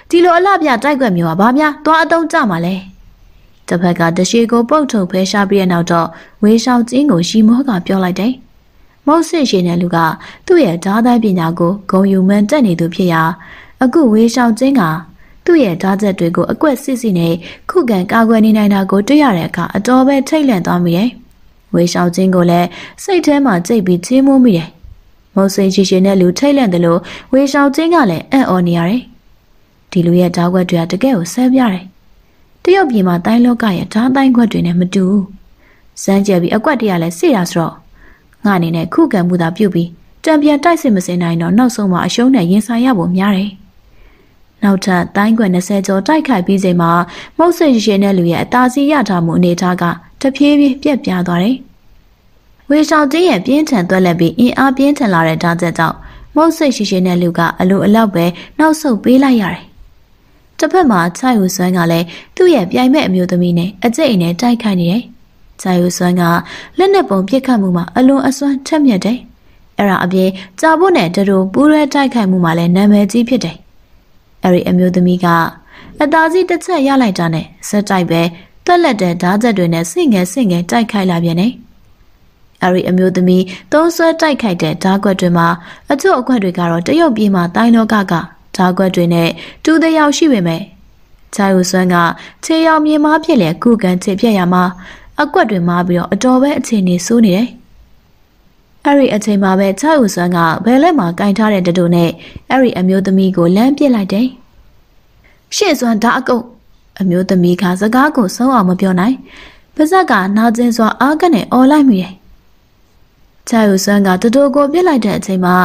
ဒီလိုအလှပြတိုက်ွက်မျိုးကဘာများသွားအတုံးကြမှာလဲ။တစ်ဖက်ကတရှိကိုပုတ်ထုတ်ဖဲရှားပြီးတဲ့နောက်တော့ဝေရှောင်းချင်းကိုရီမောကပြောလိုက်တယ်။ မုတ်စစ်ရှင်တဲ့လူကသူ့ရဲ့ဓာတ်တိုင်းပညာကိုဂုံယူမှန်းတက်နေသူဖြစ်ရာအခုဝေရှောင်ချင်းကသူ့ရဲ့ဓာတ်ချက်တွေကိုအကွက်စစ်စစ်နဲ့ခုခံကာကွယ်နေနိုင်တာကိုတွေ့ရတဲ့အခါအတော်ပဲထိတ်လန့်သွားမိတယ်။ဝေရှောင်ချင်းကိုလည်းစိတ်ထဲမှာကြိတ်ပြီးချင်းမိုးမိတယ်။မုတ်စိန်ရှိရှင်တဲ့လူထိတ်လန့်တယ်လို့ဝေရှောင်ချင်းကလည်းအံ့ဩနေရတယ်။ဒီလူရဲ့ဓာတ်ခွက်တွေကတကယ်ကိုဆဲပြတယ်။တရုတ်ပြည်မှာတိုင်းလောကရဲ့ဓာတ်တိုင်းခွက်တွေနဲ့မတူဘူး။စမ်းကြပြီးအကွက်တွေကလည်းစိတာဆိုတော့ ငါအနေနဲ့ခုခံမှုသာပြုပြီးတံပြန်တိုက်စစ်မစင်နိုင်တော့နောက်ဆုံးမှာအရှုံးနဲ့ရင်ဆိုင်ရဖို့များတယ်။နောက်ထပ်တိုင်းကွယ်20ကျော်တိုက်ခိုက်ပြီးချိန်မှာမုတ်ဆိတ်ရှင်တဲ့လူရဲ့အသာစီးရထားမှုအနေထားကတဖြည်းဖြည်းပြက်ပြားသွားတယ်။ဝေဆောင်တင်းရဲ့ပြင်းထန်သွက်လက်ပြီးအင်အားပြင်းထန်လာတဲ့ဓာတ်ချက်ကြောင့်မုတ်ဆိတ်ရှင်ရှင်တဲ့လူကအလိုအလောက်ပဲနောက်ဆုတ်ပေးလိုက်ရတယ်။တစ်ဖက်မှာခြိုက်ဟူဆွမ်းကလည်းသူ့ရဲ့ပြိုင်မဲ့အမျိုးသမီးနဲ့အကျိတ်အနဲ့တိုက်ခိုက်နေတယ်။ ဂျာယိုဆွမ်းကလက်နက်ပုံပစ်ခတ်မှုမှာအလွန်အစွမ်းထက်မြက်တယ်။အဲ့ဒါအပြင်ကြာဖို့နဲ့တတူပူးရဲတိုက်ခိုက်မှုမှာလည်းနာမည်ကြီးဖြစ်တယ်။အဲ့ဒီအမျိုးသမီးကအသားကြီးတစ်ချက်ရလိုက်တာနဲ့စက်တိုက်ပဲတွက်လက်တဲ့ဓာတ်ချက်တွေနဲ့ဆင့်ငယ်ဆင့်ငယ်တိုက်ခိုက်လာပြန်တယ်။အဲ့ဒီအမျိုးသမီးသုံးဆွဲတိုက်ခိုက်တဲ့ဓာတ်ကွက်တွေမှာအချို့အခွက်တွေကတော့တရုတ်ပြည်မှာတိုင်းလောကကဓာတ်ကွက်တွေနဲ့တူတဲ့ရောက်ရှိပေမဲ့ဂျာယိုဆွမ်းကခြေရောင်မြေမားဖြစ်လေကုကန်ချေပြက်ရမှာ အကွက်တွေမားပြီးတော့အတော်ပဲအခြေအနေဆိုးနေတယ်။အဲ့ဒီအချိန်မှာပဲချာဦးဆွမ်းကဘယ်လက်မှာကင်ထားတဲ့တတူနဲ့အဲ့ဒီအမျိုးသမီးကိုလမ်းပစ်လိုက်တယ်။ရှေ့စွမ်းဓာအကုတ်အမျိုးသမီးကစကားကိုဆုံးအောင်မပြောနိုင်။ပါဇက်ကနာကျင်စွာအားကနဲ့អော်လိုက်မိတယ်။ချာဦးဆွမ်းကတတူကိုပြစ်လိုက်တဲ့အချိန်မှာ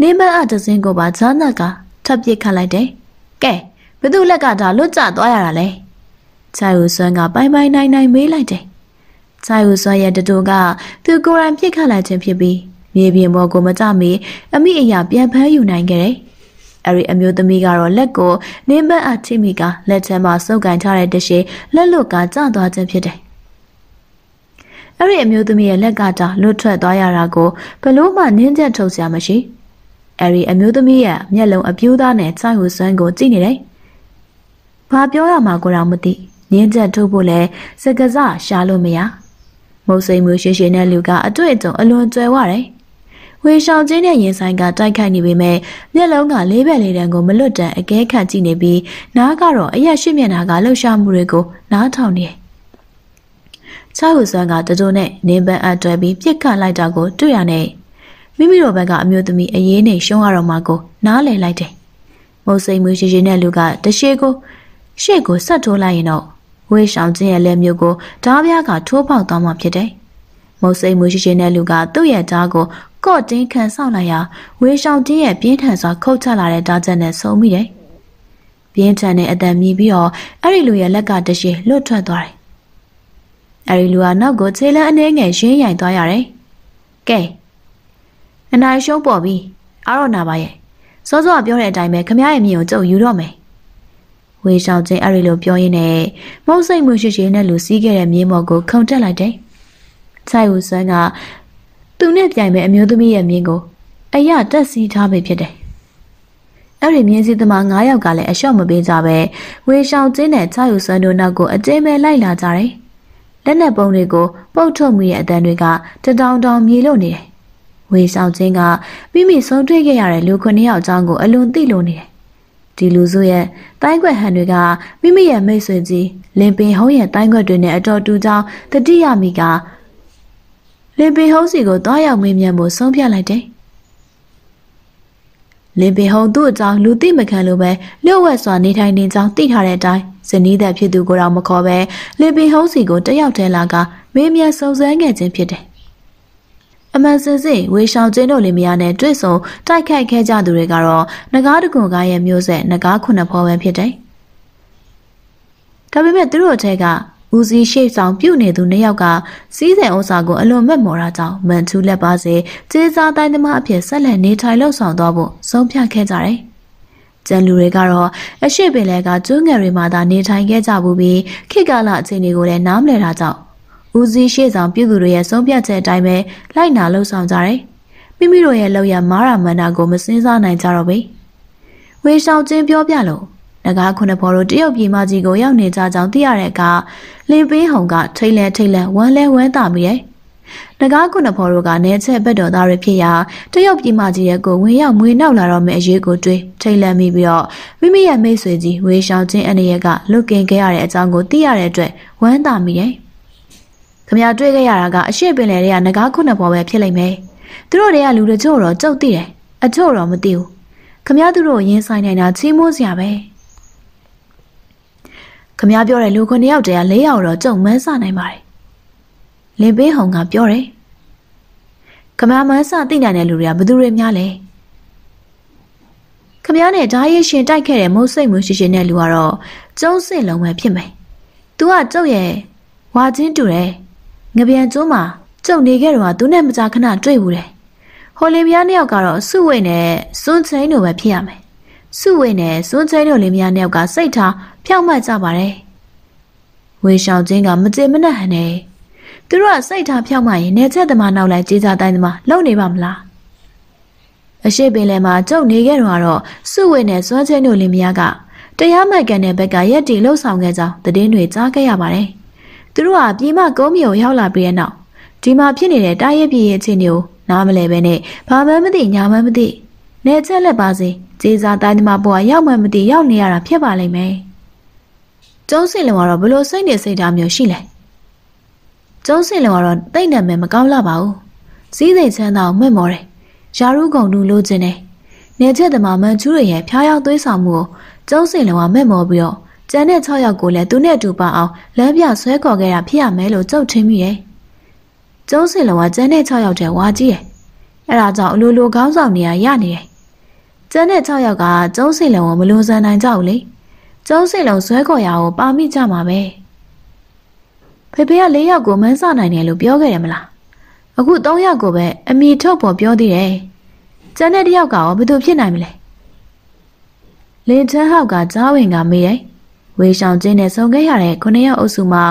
နေမအတစင်းကိုပါဂျာနတ်ကထပ်ပစ်ခတ်လိုက်တယ်။ကဲဘသူလက်ကဒါလွတ်ကျသွားရတာလဲ။ချာဦးဆွမ်းကပိုင်ပိုင်နိုင်နိုင်မေးလိုက်တယ်။ စာယူစွာရဲ့တတူကသူကိုယ်တိုင်ပြစ်ခတ်လိုက်ခြင်းဖြစ်ပြီးမြေပြင်ပေါ်ကိုမကြမီအမိအရာပြန်ဖမ်းယူနိုင်ခဲ့တယ်။အဲဒီအမျိုးသမီးကတော့လက်ကိုနင်းမတ်အချိမိကလက်ထဲမှာစုပ်ကန်ထားတဲ့တရှိလက်လွတ်ကကျသွားခြင်းဖြစ်တယ်။အဲဒီအမျိုးသမီးရဲ့လက်ကတာလွတ်ထွက်သွားရတာကိုဘလို့မှနင်းချက်ထုတ်စရာမရှိ။အဲဒီအမျိုးသမီးရဲ့မျက်လုံးအပြူးသားနဲ့စိုက်ဟူစွမ်းကိုကြည့်နေတယ်။ဘာပြောရမှာကိုတော့မသိ။နင်းချက်ထုတ်ဖို့လဲစကစရှာလို့မရ။ မုတ်စိမ်မျိုးရှိရှိနဲ့လူကအတွေ့အကြုံအလွန်ကျွယ်ဝတယ်။ဝေရှောင်ချင်းတဲ့ရင်ဆိုင်ကတိုက်ခိုက်နေပေမဲ့မျက်လုံးကလေးဘက်လေးတန်းကိုမလွတ်တန်အကဲခတ်ကြည့်နေပြီးနားကတော့အရက်ရှိမျက်နှာကလှုပ်ရှားမှုတွေကိုနားထောင်နေတယ်။ချာဟူဆွမ်းကတတိုးနဲ့နင်းပန်းအပ်တွဲပြီးပြစ်ခတ်လိုက်တာကိုတွေ့ရနဲ့မိမိတို့ဘက်ကအမျိုးသမီးအရေးနဲ့ရှုံးရတော့မှကိုနားလည်လိုက်တယ်။မုတ်စိမ်မျိုးရှိရှိနဲ့လူကတရှိကိုရှေ့ကိုဆက်ထိုးလိုက်ရင်တော့ ဝေးဆောင်ခြင်းရဲ့လက်မျိုးကိုဓားပြားကထိုးပေါက်သွားမှဖြစ်တယ်။မုတ်စိမ်မှုရှိရှိတဲ့လူကသူ့ရဲ့ဓားကိုကော့တင်းခံဆောင်လိုက်ရာဝေးဆောင်ခြင်းရဲ့ပြင်းထန်စွာခုတ်ချလာတဲ့ဓားချက်နဲ့ဆုံးမိတယ်။ပြင်းထန်တဲ့အတန်မြည်ပြီးတော့အဲ့ဒီလူရဲ့လက်ကတရှိလွတ်ထွက်သွားတယ်။အဲ့ဒီလူကနောက်ကိုခြေလမ်းအနှဲငယ်ရင်းရိုင်သွားရတယ်။ကဲအနိုင်ရှုံးပေါ်ပြီ။အားရနာပါရဲ့။စောစောကပြောတဲ့အတိုင်းပဲခမရရဲ့မြင်ကိုကြုံယူတော့မယ်။ ဝေရှောင်ချင်းအဲ့ဒီလိုပြောရင်းနဲ့မုံစိတ်မှုရှိရှိနဲ့လူစီးခဲ့တဲ့မြေမော်ကိုခုန်တက်လိုက်တယ်။ဆိုင်ဦးဆွမ်းကသူနဲ့ပြိုင်မဲ့အမျိုးသမီးရဲ့မြင်းကိုအရတက်စီးထားပဲဖြစ်တယ်။အဲ့ဒီမြင်းစည်းသမား9ယောက်ကလည်းအလျှော့မပေးကြပဲဝေရှောင်ချင်းနဲ့ချာယူဆွမ်းတို့နောက်ကိုအတင်းပဲလိုက်လာကြတယ်။လက်နက်ပုံတွေကိုပုတ်ထုတ်မိတဲ့အတန်းတွေကတတောင်တောင်မြေလို့နေတယ်။ဝဝေဆောင်ချင်းကမိမိဆုံးတွေ့ခဲ့ရတဲ့လူခုနှစ်ယောက်အကြောင်းကိုအလွန်သိလို့နေတယ် ဒီလူစုရဲ့တိုင်းခွက်ဟန်တွေကမိမိရဲ့မိတ်ဆွေကြီးလင်ပင်ဟုံးရဲ့တိုင်းခွက်တွေနဲ့အတော်တူကြောင်းတတိယမိကလင်ပင်ဟုံးစီကိုတွားရောက်မေးမြန်းဖို့ဆုံးဖြတ်လိုက်တယ်လင်ပင်ဟုံးသူ့အကြောင်းလူသိမခံလို့ပဲလျှို့ဝှက်စွာနေထိုင်နေကြောင်းသိထားတဲ့အတိုင်းဇနီးသက်ဖြစ်သူကိုတော့မခေါ်ပဲလင်ပင်ဟုံးစီကိုတယောက်တည်းလာကမေးမြန်းစုံစမ်းခဲ့ခြင်းဖြစ်တယ် အမှန်စင်စစ်ဝေရှောင်ကျင်းတို့လင်မယားနဲ့တွေ့ဆုံတိုက်ခိုက်ခဲ့ကြသူတွေကတော့ငကားတကွန်ကားရဲ့မျိုးဆက်ငကားခုနှစ်ဖော်ပဲဖြစ်တယ်။ဒါပေမဲ့သူတို့အထက်ကဦးစီးရှိဆောင်ပြုတ်နေသူနှစ်ယောက်ကစီးစင်ဥစ္စာကိုအလွန်မဲ့မော်တာကြောင့်မန်ချူလက်ပါစေကျေးစားတိုင်းသမားအဖြစ်ဆက်လက်နေထိုင်လှုပ်ဆောင်သွားဖို့ဆုံးဖြတ်ခဲ့ကြတယ်။ကျန်လူတွေကတော့အရှိပင်လဲကကျွန်းငယ်တွေမှာသာနေထိုင်ခဲ့ကြဘူးပြီးခေတ်ကာလအခြေအနေကိုလည်းနားမလည်တာကြောင့် ဦးစီးရှေ့ဆောင်ပြုသူတွေရဲ့ဆုံးဖြတ်ချက်အတိုင်းပဲလိုက်နာလှုပ်ဆောင်ကြတယ်။မိမိတို့ရဲ့လောက်ရမာရမန္တာကိုမစင်းစားနိုင်ကြတော့ဘူး။ဝေရှောင်ချင်းပြောပြလို့ငကားခုနှစ်ဖော်တို့တရုတ်ပြည်မကြီးကိုရောက်နေကြကြောင်းသိရတဲ့အခါလင်ပေးဟုံကထိတ်လဲထိတ်လဲဝမ်းလဲဝမ်းသာမိတယ်။ငကားခုနှစ်ဖော်တို့ကနေချက်ဘက်တော်သားတွေဖြစ်ရာတရုတ်ပြည်မကြီးရဲ့ကိုဝင်ရောက်မွေနောက်လာတော့မယ့်အရေးကိုတွေးထိတ်လဲမိပြီးတော့မိမိရဲ့မိတ်ဆွေကြီးဝေရှောင်ချင်းအနေရကလွတ်ကင်ခဲ့ရတဲ့အကြောင်းကိုသိရတဲ့အတွက်ဝမ်းသာမိတယ်။ ခမရတွေ့ခဲ့ရတာကအရှိပင်လေတွေကငကားခုနှစ်ပေါ်ပဲဖြစ်လိမ့်မယ်။သူတို့တွေကလူတချို့တော့ကြုတ်သိတယ်။အချို့တော့မသိဘူး။ခမရသူတို့ရင်ဆိုင်နိုင်တာချီးမိုးစရာပဲ။ခမရပြောတဲ့လူခုနှစ်ယောက်တည်းက၄ယောက်တော့ကြုံမန်းစနိုင်ပါတယ်။လင်ပေးဟုံကပြောတယ်။ခမရမန်းစသိနိုင်တဲ့လူတွေကဘယ်သူတွေများလဲ။ခမရနဲ့ဓာရီရှင်တိုက်ခဲ့တဲ့မုတ်စိတ်မှုရှိရှိနဲ့လူကတော့ကျုံးစင်လုံးပဲဖြစ်မယ်။ "तू ကကျုပ်ရဲ့ဝါချင်းတူတယ်။ ငပြန်ကျိုးမှာကျုံနေခဲ့တော့သူနဲ့မကြာခဏတွေ့ဘူးတယ်ဟိုလင်မယားနှစ်ယောက်ကတော့စုဝိတ်နဲ့စွန်းချင်းတို့ပဲဖြစ်ရမယ်စုဝိတ်နဲ့စွန်းချင်းတို့လင်မယားနှစ်ယောက်ကစိတ်ထားဖြောင့်မတ်ကြပါတယ်ဝေရှောင်ချင်းကမကြေမနက်ဟန်နေသူတို့ကစိတ်ထားဖြောင့်မရင်နေချက်သမားနောက်လိုက်ကြေးစားတိုင်းသမားလုံနေပါမလားအရှိပင်လယ်မှာကျုံနေခဲ့တော့စုဝိတ်နဲ့စွန်းချင်းတို့လင်မယားကတရားမှတ်ကန်တဲ့ဘက်ကရက်တီလှုပ်ဆောင်ခဲ့ကြောင်းသတင်းတွေကြားခဲ့ရပါတယ်။ သူတို့ဟာပြည်မကုန်းမြေကိုရောက်လာပြီးတဲ့နောက်ဒီမှာဖြစ်နေတဲ့တားရဲပြည်ရဲ့အခြေအနေကိုနားမလဲပဲနဲ့ဘာမှမသိညာမှမသိနေချက်လက်ပါစေကြေးစားတိုင်းသမားဘွားရောက်မှမသိရောက်နေရတာဖြစ်ပါလိမ့်မယ်ကျုံးစင်လုံကတော့ဘလို့စိတ်နေစိတ်ဓာတ်မျိုးရှိလဲကျုံးစင်လုံကတော့တိတ်နံမယ်မကောင်းလာပါဘူးစီးစိမ်ချမ်းသာကိုမှတ်မော်တယ်ယာရုကုံလူလိုချင်တယ်နေချက်သမားမန်ချူးရရဲ့ဖျားရောက်သွေးဆောင်မှုကိုကျုံးစင်လုံကမှတ်မော်ပြီးတော့ ကျန်တဲ့6ယောက်ကိုလည်းသူနဲ့အတူပါအောင်လမ်းပြဆွဲခေါ်ခဲ့တာဖြစ်ရမယ်လို့ကြုတ်ထင်းမိတယ်။ကျုံးစင်လုံးကကျန်တဲ့6ယောက်တည်းဝါကြီးတယ်။အဲဒါကြောင့်အလိုလိုခေါင်းဆောင်နေရရနေတယ်။ကျန်တဲ့6ယောက်ကကျုံးစင်လုံးကိုမလွန်ဆန်နိုင်ကြဘူးလေ။ကျုံးစင်လုံးဆွဲခေါ်ရအောင်ပါမိကြမှာပဲ။ဖေဖေက၄ယောက်ကိုမန်းစနိုင်တယ်လို့ပြောခဲ့တယ်မလား။အခု၃ယောက်ကိုပဲအမိထုတ်ပေါ်ပြောသေးတယ်။ကျန်တဲ့တယောက်ကရောဘယ်သူဖြစ်နိုင်မလဲ။လင်ချမ်းဟောက်ကကြားဝင်ကမေးတယ်။ ဝေရှောင်ကျင်းနဲ့ဆုံခဲ့ရတဲ့ခုနှစ်ယောက်အုပ်စုမှာ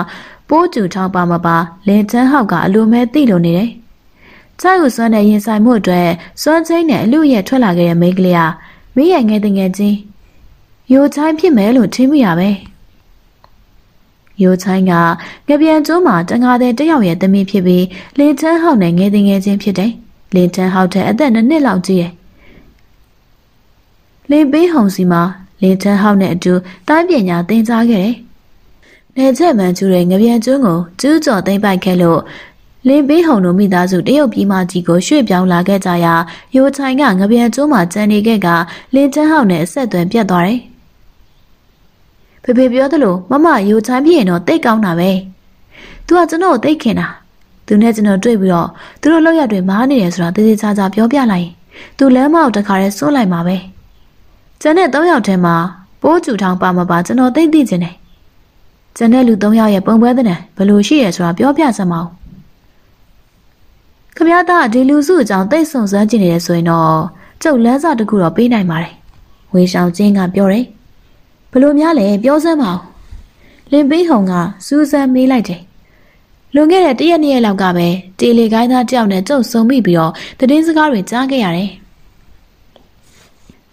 ပိုးကျူထောင်းပါမပါလင်ချမ်းဟောက်ကအလိုမဲသိလို့နေတယ်။ချာယူစွမ်းနဲ့ရင်ဆိုင်မှုအတွက်စွမ်းချင်းနဲ့အလူရဲ့ထွက်လာခဲ့တဲ့မိန်းကလေးဟာမိရဲ့ငယ်တငယ်ချင်းယိုချိုင်းဖြစ်မယ်လို့ထင်မိရပဲ။ယိုချိုင်းကငပြန်ကျိုးမှာတငါတဲ့တယောက်ရဲ့သမီးဖြစ်ပြီးလင်ချမ်းဟောက်နဲ့ငယ်တငယ်ချင်းဖြစ်တယ်။လင်ချမ်းဟောက်တဲ့အသက်နှစ်နှစ်လောက်ကြီးတယ်။လင်ပေးဟုံစီမှာ လင်ချန်းဟောက်နဲ့အတူတိုင်းပညာသင်ကြားခဲ့တယ်။နေချက်မှန်ကျူတဲ့ငပြန်ကျွန်းကိုကျူးကျော်သိမ့်ပိုက်ခဲ့လို့လင်းပေးဟုံတို့မိသားစုတရုတ်ပြည်မကြီးကိုရွှေ့ပြောင်းလာခဲ့ကြရာယိုချိုင်ကငပြန်ကျွန်းမှာကျန်နေခဲ့ကလင်းချန်းဟောက်နဲ့အဆက်အသွယ်ပြတ်သွားတယ်။ဖေဖေပြောသလိုမမယိုချိုင်ပြရင်တော့တိတ်ကောင်းတာပဲ။ "तू ကကျွန်တော်ကိုတိတ်ခင်တာ။ तू နဲ့ကျွန်တော်တွေ့ပြီးတော့သူတို့လောက်ရတွေမားနေတယ်ဆိုတာသေသေးချာချာပြောပြလိုက်ရင် तू လမ်းမအောင်တခါတည်းစွန့်လိုက်မှာပဲ။ ကျန်တဲ့၃ယောက်ထဲမှာပိုးကျူထောင်ပါမပါကျွန်တော်သိသိချင်တယ်။ကျန်တဲ့လူ၃ယောက်ရဲ့ပုံပွဲတဲ့ဘယ်လိုရှိရဆိုတာပြောပြစမ်းမအောင်။ခမရသားဒီလူစုအကြောင်းသိဆုံစမ်းကျင်နေတယ်ဆိုရင်တော့ကျုပ်လမ်းစာတစ်ခုတော့ပေးနိုင်ပါတယ်။ဝေရှောင်ချင်းကပြောတယ်။ဘလို့များလဲပြောစမ်းမအောင်။လင်ပေးဟုံကစူးစမ်းမေးလိုက်တယ်။လွန်ခဲ့တဲ့တရက်နှစ်ရက်လောက်ကပဲတေလီကိုင်းသားတယောက်နဲ့ကျုပ်ဆုံမိပြီးတော့တည်င်းစကားတွေကြားခဲ့ရတယ်။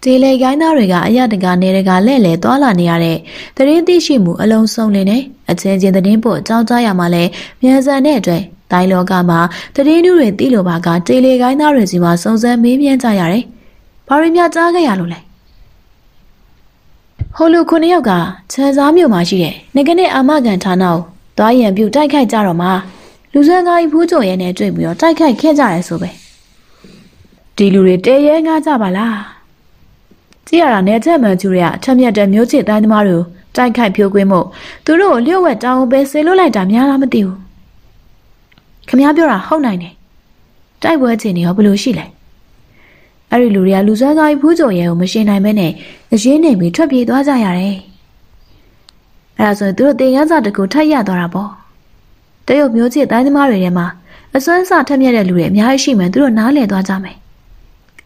ဒေလေကိုင်းသားတွေကအရတကနေတကလဲ့လဲသွားလာနေရတဲ့သတင်းသိရှိမှုအလုံးစုံလင်နေအချင်းချင်းသတင်းပို့အကြောင်းကြားရမှာလဲမြန်ဆန်တဲ့အတွက်တတိုင်းလောကမှာတည်င်းတွေတီးလိုပါကတေလေကိုင်းသားတွေစီမှာစုံစမ်းမေးမြန်းကြရတယ်။ဘာတွေများကြားခဲ့ရလို့လဲ။ဟိုလူခုနှစ်ယောက်ကချန်စားမြို့မှာရှိတဲ့ငကနဲ့အာမကန်ဌာနကိုသွားရန်ပြုတိုက်ခိုက်ကြတော့မှလူစံကားကြီးဖူးကြိုရဲနဲ့တွေ့ပြီးတော့တိုက်ခိုက်ခဲ့ကြရဲဆိုပဲ။ဒီလူတွေတဲရဲငားကြပါလား။ ကြည့်ရတာနဲ့ချက်မှန်ကျူတွေကအထက်မြက်တဲ့မျိုးချစ်တိုင်းသမားတွေကိုတိုက်ခိုက်ဖြိုးကွင်းမှုသူတို့ကိုလျှို့ဝှက်တောင်းပဲဆေးလွတ်လိုက်တာများလားမသိဘူးခမည်းပြောတာဟုတ်နိုင်တယ်တိုက်ပွဲချင်းတွေရောဘယ်လိုရှိလဲအဲ့ဒီလူတွေကလူဆွဲကားကြီးဖူးကြုံရဲကိုမရှင်နိုင်မဲနဲ့အရင်နေပြီးထွက်ပြေးသွားကြရတယ်အဲ့ဒါဆိုရင်သူတို့တင်ရစာတကူထပ်ရသွားတာပေါ့တရုတ်မျိုးချစ်တိုင်းသမားတွေထဲမှာအစွမ်းစထက်မြက်တဲ့လူတွေအများကြီးရှိမှသူတို့နားလည်သွားကြမယ်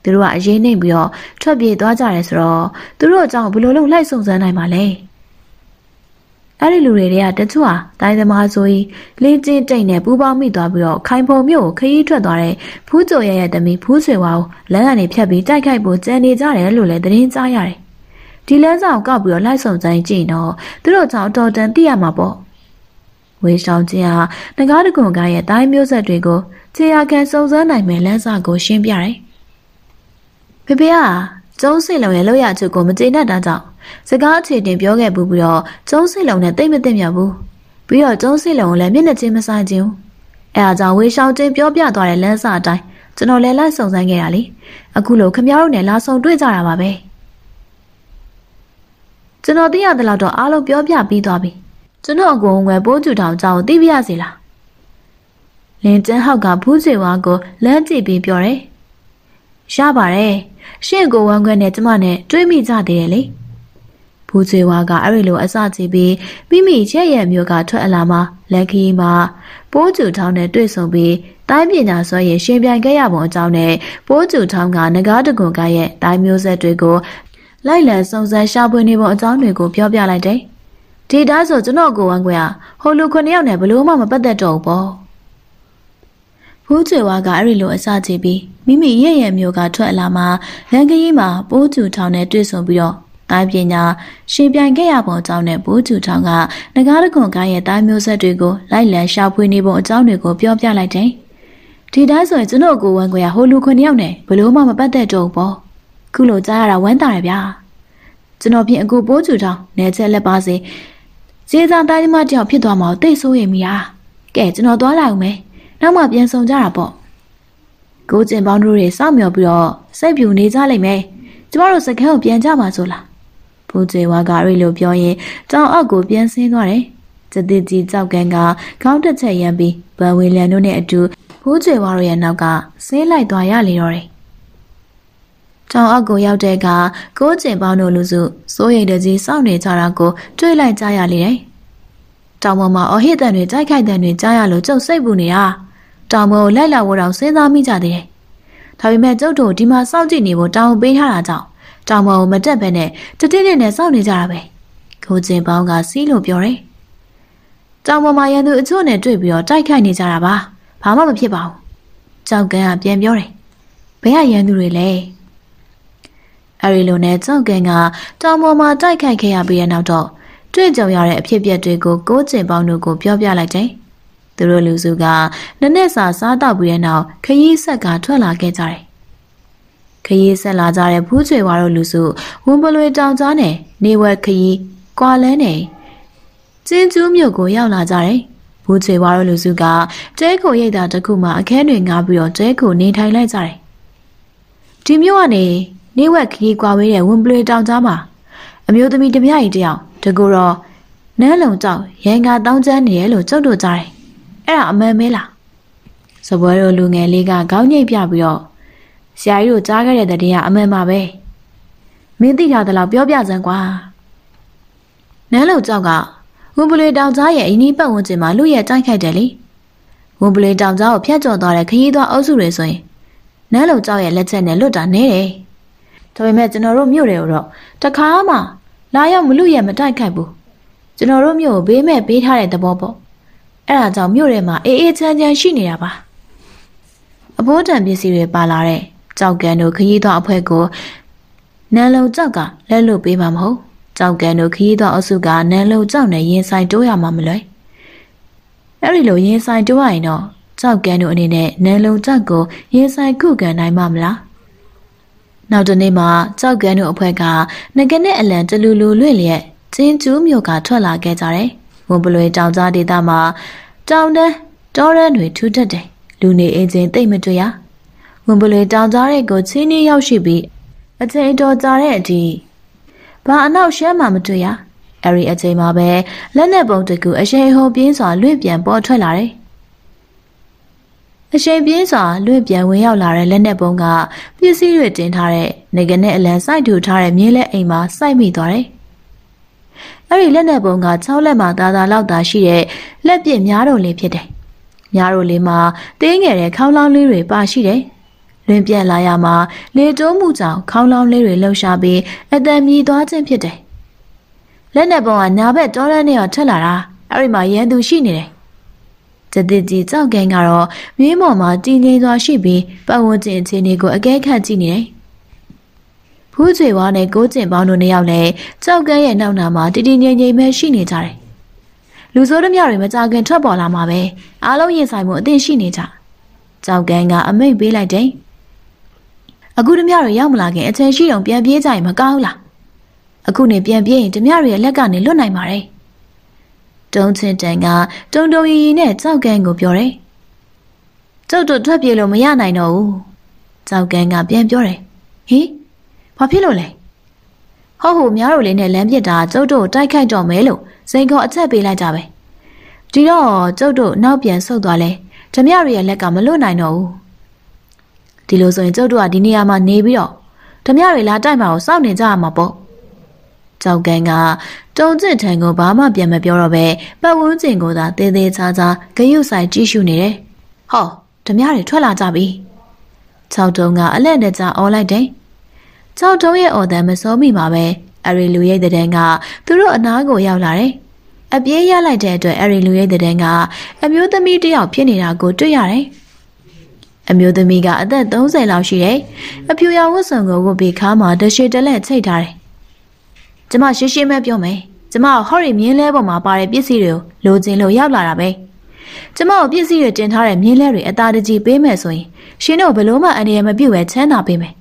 သူတို့ကအရေးနှိမ်ပြီးတော့ထွက်ပြေးသွားကြတယ်ဆိုတော့သူတို့အကြောင်းဘယ်လိုလုပ်လိုက်စုံစမ်းနိုင်မှာလဲအဲ့ဒီလူတွေတွေကတချို့ဟာတိုင်းသမားဆိုကြီးလင်းကျင်းတိတ်နဲ့ပူပေါင်းမိသွားပြီးတော့ခိုင်ဖုံမြို့ကိုခရီးထွက်သွားတဲ့ဖူးကြိုရရဲ့တမီဖူးဆွေဝါကိုလမ်းကနေဖြတ်ပြီးတိုက်ခိုက်ဖို့ကြံနေကြတယ်လို့လည်းသတင်းကြားရတယ်။ဒီလမ်းဆောင်ကောက်ပြီးတော့လိုက်ဆောင်ကြရင်ကြည့်တော့သူတို့ကြောင့်တော်တန်သိရမှာပေါ့။ဝေရှောင်းချင်းဟာငကားတကွန်ကရဲ့တိုင်းမျိုးဆက်တွေကိုခြေရခံစုံစမ်းနိုင်မယ်လမ်းစာကိုရှင်းပြတယ်။ ဖေဖေကကျုံးစိတ်လုံးရဲ့လောက်ရချုပ်ကိုမကျေနပ်တာကြောင့်စကားအခြေတင်ပြောခဲ့ပူပြီးတော့ကျုံးစိတ်လုံးနဲ့တိတ်မသိမြတ်ဘူးပြီးတော့ကျုံးစိတ်လုံးကိုလည်းမျက်နှာချင်းမဆိုင်ခြင်းအဲအားကြောင့်ဝေရှောင်းချင်းပြောပြသွားတဲ့လမ်းစာအတိုင်းကျွန်တော်လည်းလိုက်စုံစမ်းခဲ့တာလေအခုလိုခမ ्या တို့နဲ့လာဆုံတွေ့ကြတာပါပဲကျွန်တော်သိရတဲ့လောက်တော့အားလုံးပြောပြပြီးသွားပြီကျွန်တော်အကူငွယ်ပိုးကျူတောင်ကြောင်းသိပြရစီလားလင်ကျန်းဟောက်ကဘူးချေဝါကိုလမ်းကြည့်ပြီးပြောတယ်ရပါတယ် ရှင့်ကိုဝမ်းခွဲနဲ့ကျမနဲ့တွေးမိကြသေးတယ်လေဘူချေဝါကအဲ့ဒီလိုအစကြည့်ပြီးမိမိချက်ရမျိုးကထွက်အလာမှာလက်ခီးမှာပိုးကျူထောင်းနဲ့တွေ့ဆုံပြီးတိုင်းပညာဆွဲရင်ရှင်ပြိုင်ခဲ့ရပုံအကြောင်းနဲ့ပိုးကျူထောင်းကငကားတကွန်ကရဲ့တိုင်းမျိုးဆက်တွေကိုလိုက်လံစုံစမ်းရှာဖွေနေပုံအကြောင်းတွေကိုပြောပြလိုက်တယ်။ဒီသားဆိုကျွန်တော်ကိုဝမ်းခွဲကဟိုလူခုနှစ်ယောက်နဲ့ဘလို့မှမပတ်သက်တော့ဘူးပေါ့။ ဖူးချွေဝါကအဲ့ဒီလိုအစကြည့်ပြီးမိမိရဲ့ရဲ့မျိုးကထွက်လာမှလန်ကကြီးမှာပိုးကျူထောင်းနဲ့တွေ့ဆုံပြီးတော့တိုင်းပညာရှင်ပြိုင်ခဲ့ရပုံအကြောင်းနဲ့ဘိုးကျူထောင်းကငကားတခွန်ကားရဲ့တိုင်းမျိုးဆက်တွေကိုလိုက်လံရှာဖွေနေပုံအကြောင်းတွေကိုပြောပြလိုက်တယ်။ဒီတိုင်းဆိုရင်ကျွန်တော်ကိုဝမ်းခွေရဟိုလူခွန်ယောက်နဲ့ဘလို့မှမပတ်သက်တော့ဘူးပေါ့။ခုလိုကြားရတာဝမ်းသာတယ်ဗျာ။ကျွန်တော်ဖြင့်အကူဘိုးကျူထောင်းနေချက်လက်ပါစေ။စေစားတိုင်းမတယောက်ဖြစ်သွားမှာတိတ်ဆိုးရင်မရ။ကဲကျွန်တော်သွားလိုက်အောင်မယ်။ နောက်မှပြန်ဆောင်ကြတာပေါ့။ကိုကျင်ပေါင်းတို့တွေစောင့်မျှော်ပြီးတော့စိတ်ပြူနေကြလိမ့်မယ်။ကျမတို့စကန်းကိုပြန်ကြမှာဆိုလား။ဘူကျေဝါကရီလိုပြောရင်တောင်အောက်ကိုပြန်ဆင်းသွားတယ်။ကျတိကြီးကြောက်ကန်ကခေါင်းတစ်ချက်ရမ်းပြီးဗန်ဝီလန်တို့နဲ့အတူဘူကျေဝါတို့ရဲ့နောက်ကဆင်းလိုက်သွားရလေတော့တယ်။တောင်အောက်ကိုရောက်တဲ့အခါကိုကျင်ပေါင်းတို့လူစုစိုးရိမ်တကြီးစောင့်နေကြတာကိုတွေ့လိုက်ကြရလေတယ်။တောင်ပေါ်မှာအဟိတန်တွေတိုက်ခိုက်တဲ့တွေကြားရလို့ကျုပ်စိတ်ပူနေတာ။ တောင်ပေါ်ကိုလိုက်လာဖို့တောင်စဉ်းစားမိကြသေးတယ်။ဒါပေမဲ့ကျုပ်တို့ဒီမှာစောင့်ကြည့်နေဖို့တောင်းပေးထားတာကြောင့်တောင်ပေါ်ကိုမတက်ဘဲနဲ့တတိနဲ့နဲ့စောင့်နေကြတာပဲကိုကျင်ပေါင်းကစီးလို့ပြောတယ်တောင်ပေါ်မှာရန်သူအချို့နဲ့တွေ့ပြီးတော့တိုက်ခိုက်နေကြတာပါဘာမှမဖြစ်ပါဘူးကြောက်ကန်းကပြန်ပြောတယ်ဘယ်ကရန်သူတွေလဲအရီလိုနဲ့ကြောက်ကန်းကတောင်ပေါ်မှာတိုက်ခိုက်ခဲ့ရပြီးတဲ့နောက်တော့တွေ့ကြုံရတဲ့အဖြစ်အပျက်တွေကိုကိုကျင်ပေါင်းတို့ကိုပြောပြလိုက်တယ် သူတို့လူစုကနနက်စာစားတော့ပြီးတဲ့နောက်ခရီးဆက်ကထွက်လာခဲ့ကြတယ်ခရီးဆက်လာကြတဲ့ဖူးချွေဝါတို့လူစုဝန်ပလွေတောင်ကြားနယ်နေဝက်ခရီးကွာလန်းနယ်ကျင်းကျူးမြို့ကိုရောက်လာကြတယ်။ဖူးချွေဝါတို့လူစုကတဲခိုရိတ်တာတစ်ခုမှအခန်းတွေငားပြီးတော့တဲခိုနေထိုင်လိုက်ကြတယ်။ဒီမြို့ကနေနေဝက်ခရီးကွာဝေးတဲ့ဝန်ပလွေတောင်ကြားမှာအမျိုးသမီးတမရကြီးတယောက်တကူတော့နန်းလုံကြောက်ရန်ကတောင်းကျမ်းနေရလို့ကြုတ်တို့ကြတယ်။ အဲ့ဒါအမှန်မဲလား။စပွဲတို့လူငယ်လေးကခေါင်းညိတ်ပြပြီးတော့ဆရာကြီးတို့ကြားခဲ့တဲ့တဲ့ကအမှန်ပါပဲမင်းသိထားသလောက်ပြောပြစမ်းကွာနန်းလုံကြောက်ကဝန်ပလေတောင်ကြားရဲ့အင်းကြီးပတ်ဝန်းကျင်မှာလူရဲ့တိုက်ခိုက်တယ်လေဝန်ပလေတောင်ကြားကိုဖျက်ကျော်သွားတဲ့ခရီးသွားအုပ်စုတွေဆိုရင်နန်းလုံကြောက်ရဲ့လက်ချက်နဲ့လွတ်တာနေတယ်ဒါပေမဲ့ကျွန်တော်တို့မြို့တွေကိုတော့တခါမှလာရောက်မလူရဲ့မတိုက်ခိုက်ဘူးကျွန်တော်တို့မြို့ကိုဘေးမဲ့ပေးထားတဲ့သဘောပေါ့ အဲ့ဒါကြောင့်မြို့ထဲမှာအေးအေးချမ်းချမ်းရှိနေတာပါအဘိုးတန်ပစ္စည်းတွေပါလာတဲ့ကြောက်ကန်တို့ခရီးသွားအဖွဲ့ကိုနန်းလုံကြောက်ကလက်လွတ်ပေးမှာမဟုတ်ကြောက်ကန်တို့ခရီးသွားအုပ်စုကနန်းလုံကြောက်နဲ့ရင်ဆိုင်တိုးရမှာမလွယ်အဲ့ဒီလိုရင်ဆိုင်တိုးရရင်တော့ကြောက်ကန်းတို့အနေနဲ့နန်းလုံးကြောက်ကိုရင်ဆိုင်ခုခံနိုင်မှာမလားနောက်တနေ့မှာကြောက်ကန်းတို့အဖွဲ့ကငကနဲ့အလံတလူလူလွင့်လျက်ကျင်းကျူးမြို့ကထွက်လာခဲ့ကြတယ်။ ဝန်ပလွေတောင်ကြားဒေသမှာတောင်တန်းတောရန်တွေထူထပ်တယ်။လူနေအင်းချင်းတိတ်မတွေ့ရ။ဝန်ပလွေတောင်ကြားတဲ့ကိုချင်းနေရောက်ရှိပြီးအချိန်တော်ကြာတဲ့အထိဘာအနောက်ရှမ်းမှမတွေ့ရ။အဲ့ဒီအချိန်မှာပဲလက်နဲ့ပုံတကူအရှိန်ဟုန်ပြင်းစွာလွင့်ပြန်ပေါ်ထွက်လာတယ်။အရှိန်ပြင်းစွာလွင့်ပြန်ဝင်ရောက်လာတဲ့လက်နက်ပုံးကပစ္စည်းတွေတင်ထားတဲ့နေကနေအလံစိုက်ထူထားတဲ့မြင်းလက်အိမ်မှာစိုက်မိသွားတယ်။ အဲ့ဒီလက်နက်ပုံးက6လက်မှသာသာလောက်သာရှိတဲ့လက်ပစ်များတော်လေးဖြစ်တယ်။များတော်လေးမှာတင်းငယ်တဲ့ခေါင်းလောင်းလေးတွေပါရှိတယ်။လွင်ပြက်လာရမှာလေတိုးမှုကြောင့်ခေါင်းလောင်းလေးတွေလှုပ်ရှားပြီးအတန်မြည်သွားခြင်းဖြစ်တယ်။လက်နက်ပုံးကနာဘက်တောရမ်းနဲ့ထက်လာတာအဲ့ဒီမှာရန်သူရှိနေတယ်ကျတဲ့ကြီးကြောက်ကင်းကတော့မြင်းပေါ်မှာတည်ငြိမ်စွာရှိပြီးပတ်ဝန်းကျင်အခြေအနေကိုအကဲခတ်ကြည့်နေတယ်။ ဖူးချွေဝါနဲ့ကိုကျင်ပေါင်းတို့နှစ်ယောက်လည်းကြောက်ကန်းရဲ့နောက်နာမှာတည်တည်ငြိမ်ငြိမ်ပဲရှိနေကြတယ်။လူစိုးတမျှတွေမကြခင်ထွက်ပေါ်လာမှာပဲအားလုံးရင်ဆိုင်မှုအသင့်ရှိနေကြ။ကြောက်ကန်းကအမိတ်ပေးလိုက်တယ်။အခုတမျှတွေရောက်မလာခင်အချိန်ရှိအောင်ပြန်ပြေးကြရင်မကောင်းလား။အခုနေပြန်ပြေးရင်တမျှတွေရဲ့လက်ကနေလွတ်နိုင်ပါတယ်။တုံးချင်းတန်ကတုံတုံရီရီနဲ့ကြောက်ကန်းကိုပြောတယ်။ကျုပ်တို့ထွက်ပြေးလို့မရနိုင်တော့ဘူး။ကြောက်ကန်းကပြန်ပြောတယ်။ဟင် ဘာဖြစ်လို့လဲ။ဟုတ်ဟုတ်များတို့လေးနဲ့လမ်းပြစ်တာကျုပ်တို့တိုက်ခိုက်တော့မယ်လို့စိန်ခေါ်အချက်ပေးလိုက်ကြပဲ။ဒီတော့ကျုပ်တို့နောက်ပြန်ဆုတ်သွားလဲ။ဓမြရရဲ့လက်ကမလွတ်နိုင်တော့ဘူး။ဒီလိုဆိုရင်ကျုပ်တို့ကဒီနေရာမှာနေပြီးတော့ဓမြရလာတိုက်မှာကိုစောင့်နေကြရမှာပေါ့။ကြောက်ကန်းကတုံကျစ်ထံကိုဘာမှပြန်မပြောတော့ပဲပတ်ဝန်းကျင်ကိုသာသေးသေးချာချာဂရုစိုက်ကြည့်ရှုနေတယ်။ဟောဓမြတွေထွက်လာကြပြီ။၆တုံးကအလက်နဲ့ကြာအော်လိုက်တယ်။ ၆တုံးရဲ့အော်တန်မစိုးမိမှာပဲအရီလူရဲ့တဲ့ကသူတို့အနားကိုရောက်လာတယ်။အပြေးရလိုက်တဲ့အတွက်အရီလူရဲ့တဲ့ကအမျိုးသမီးတယောက်ဖြစ်နေတာကိုတွေ့ရတယ်။အမျိုးသမီးကအသက်30လောက်ရှိတယ်။အဖြူရောင်ဝတ်စုံကိုဝတ်ပြီးခါမှာတရှိတလက်ချိတ်ထားတယ်။ကျမရှင်းရှင်းပဲပြောမယ်ကျမဟော်ရီမြင်းလဲပေါ်မှာပါတဲ့ပစ္စည်းတွေကိုလိုချင်လို့ရောက်လာတာပဲကျမကိုပစ္စည်းတွေတင်ထားတဲ့မြင်းလဲတွေအသာတကြီးပေးမယ်ဆိုရင်ရှင်တို့ဘလို့မှအန္တရာယ်မပြုတ်ပဲချမ်းသာပေးမယ်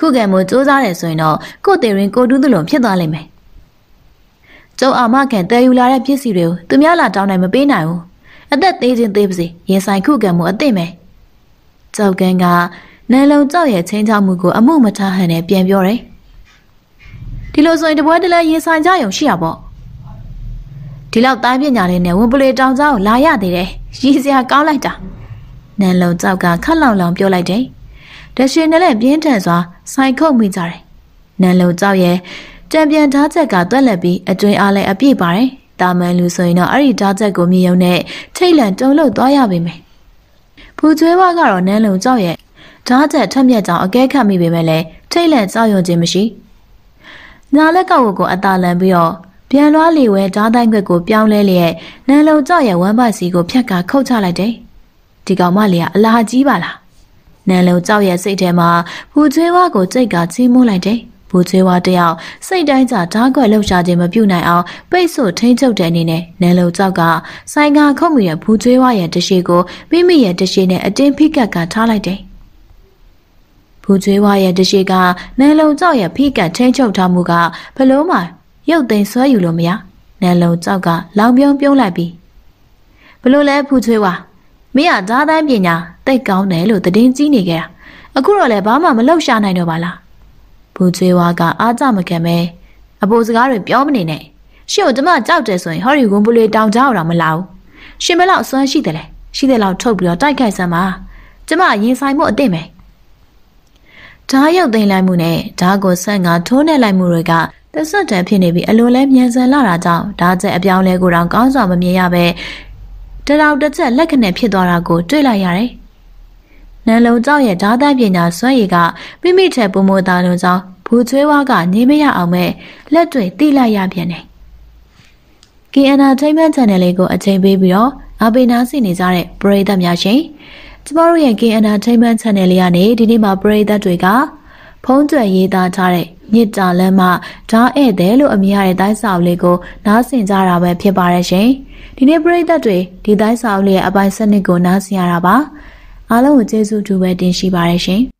ခုကံမို့စူးစမ်းတယ်ဆိုရင်တော့ကို့တေရင်ကိုတူးသလိုဖြစ်သွားလိမ့်မယ်ကျုံအာမခံတည်ယူလာတဲ့ပစ္စည်းတွေကိုသူများလာတောင်းနိုင်မပေးနိုင်ဘူးအသက်သေးခြင်းသေးပါစေရင်ဆိုင်ခုကံမို့အသင့်ပဲကြောက်ကန်းကနန်းလုံးကြောက်ရဲ့ချင်းချမှုကိုအမှုမထားဟန်နဲ့ပြန်ပြောတယ်ဒီလိုဆိုရင်တပွဲတလဲရင်ဆိုင်ကြရုံရှိရပေါ့ဒီလောက်တိုင်းပညာလေးနဲ့ဝင်ပလေတောင်ကြားကိုလာရသေးတယ်ရည်စရာကောင်းလိုက်တာနန်းလုံးကြောက်ကခက်လောင်လောင်ပြောလိုက်တယ်တရှင်နဲ့လည်းပြင်းထန်စွာ ဆိုင်ခုတ်မိကြတယ်နန်းလုံးကြောက်ရဲ့တံပြန်ဓာတ်ချက်ကတွက်လက်ပြီးအတွင်းအားလည်းအပြည့်ပါတယ်တာမန်လူဆိုရင်တော့အဲ့ဒီဓာတ်ချက်ကိုမြင်ုံနဲ့ထိတ်လန့်တုန်လှုပ်သွားရပေမယ်ဖူကျွဲဝါကတော့နန်းလုံးကြောက်ရဲ့ဓာတ်ချက်ထက်မြက်ကြောင်အကဲခတ်မိပေမဲ့လည်းထိတ်လန့်ကြောက်ရွံ့ခြင်းမရှိဘူးညာလက်ကောက်ကိုအသာလန်ပြီးတော့ပြန်လွှားလီဝဲဓားတိုင်းခွက်ကိုပြောင်းလဲလျက်နန်းလုံးကြောက်ရဲ့ဝမ်းပိုက်စီကိုဖြတ်ကာခုတ်ချလိုက်တယ်။ဒီကောင်မလေးကအလားကြီးပါလား။ နန်းလုံးကြောက်ရဲ့စိတ်ထဲမှာဘူချွေးဝါကိုကြိတ်ကချီးမွမ်းလိုက်တယ်။ဘူချွေးဝါတယောက်စိတ်တိုင်းကြဓားခွက်လှုပ်ရှားခြင်းမပြုနိုင်အောင်ပိတ်ဆို့ထိန်းချုပ်တဲ့အနေနဲ့နန်းလုံးကြောက်ကဆိုင်ကခုတ်မိတဲ့ဘူချွေးဝါရဲ့တရှိကိုမိမိရဲ့တရှိနဲ့အတင်းဖိကတ်ကထားလိုက်တယ်။ဘူကျွေးဝါရဲ့တရှိကနန်းလုံးကြောက်ရဲ့ဖိကတ်ချင်းချုပ်ထားမှုကဘလို့မှရုပ်သိမ်းဆွဲယူလို့မရနန်းလုံးကြောက်ကလောင်ပြုံးပြုံးလိုက်ပြီးဘလို့လဲဖူချွေးဝါ မင်းကဓာတ်တိုင်းပညာတိတ်ကောင်းတယ်လို့သတင်းကြီးနေကြတာအခုတော့လည်းဘာမှမလှုပ်ရှားနိုင်တော့ပါလားဖူချွေးဝါကအားကြမခံပဲအပိုစကားတွေပြောမနေနဲ့ရှင်တို့ကျမကြောက်တယ်ဆိုရင်ဟော်ရီကွန်ပူလေးတောင်ကြတော့မလာဘူးရှင်ဘယ်လောက်အစွမ်းရှိတယ်လဲရှိတယ်လောက်ထုတ်ပြီးတော့တိုက်ခိုက်စမ်းပါကျမရင်ဆိုင်မှုအစ်စ်မယ်ဓာတ်ရုပ်သိမ်းလိုက်မှုနဲ့ဓာတ်ကိုဆန့်ကထိုးနှက်လိုက်မှုတွေကတဆက်တည်းဖြစ်နေပြီးအလိုလဲမြန်ဆန်လာတာကြောင့်ဓာတ်ချက်အပြောင်းလဲကိုတောင်ကောင်းစွာမမြင်ရပဲ တတော်တစ်ချက်လက်ခနဲ့ဖြစ်သွားတာကိုတွေ့လိုက်ရတယ်။နန်းလုံးကျောက်ရဲ့ဓာတ်တိုင်းပညာစွမ်းရည်ကမိမိထက်ပုံမသားလုံးကြောင့်ဘူချွေးဝါးကနေမရအောင်မဲ့လက်တွေတိလိုက်ရပြန်တယ်။ KN Entertainment Channel လေးကိုအချိန်ပေးပြီးတော့အပိနာစီနေကြတဲ့ပရိသတ်များရှင်ကျမတို့ရဲ့ K Entertainment Channel လေးကနေဒီနေ့မှာပရိသတ်တွေက ဖုံးကျွယ်ရေးသားထားတဲ့မြစ်တာလမ်းမဓာဧည့်သည်လို့အမည်ရတဲ့တိုင်းစာအုပ်လေးကိုနားဆင်ကြတာပဲဖြစ်ပါတယ်ရှင်။ဒီနေ့ပရိသတ်တွေဒီတိုင်းစာအုပ်လေးရဲ့အပိုင်းစနစ်ကိုနားဆင်ရတာပါ။အားလုံးကိုကျေးဇူးတူပဲတင်ရှိပါတယ်ရှင်။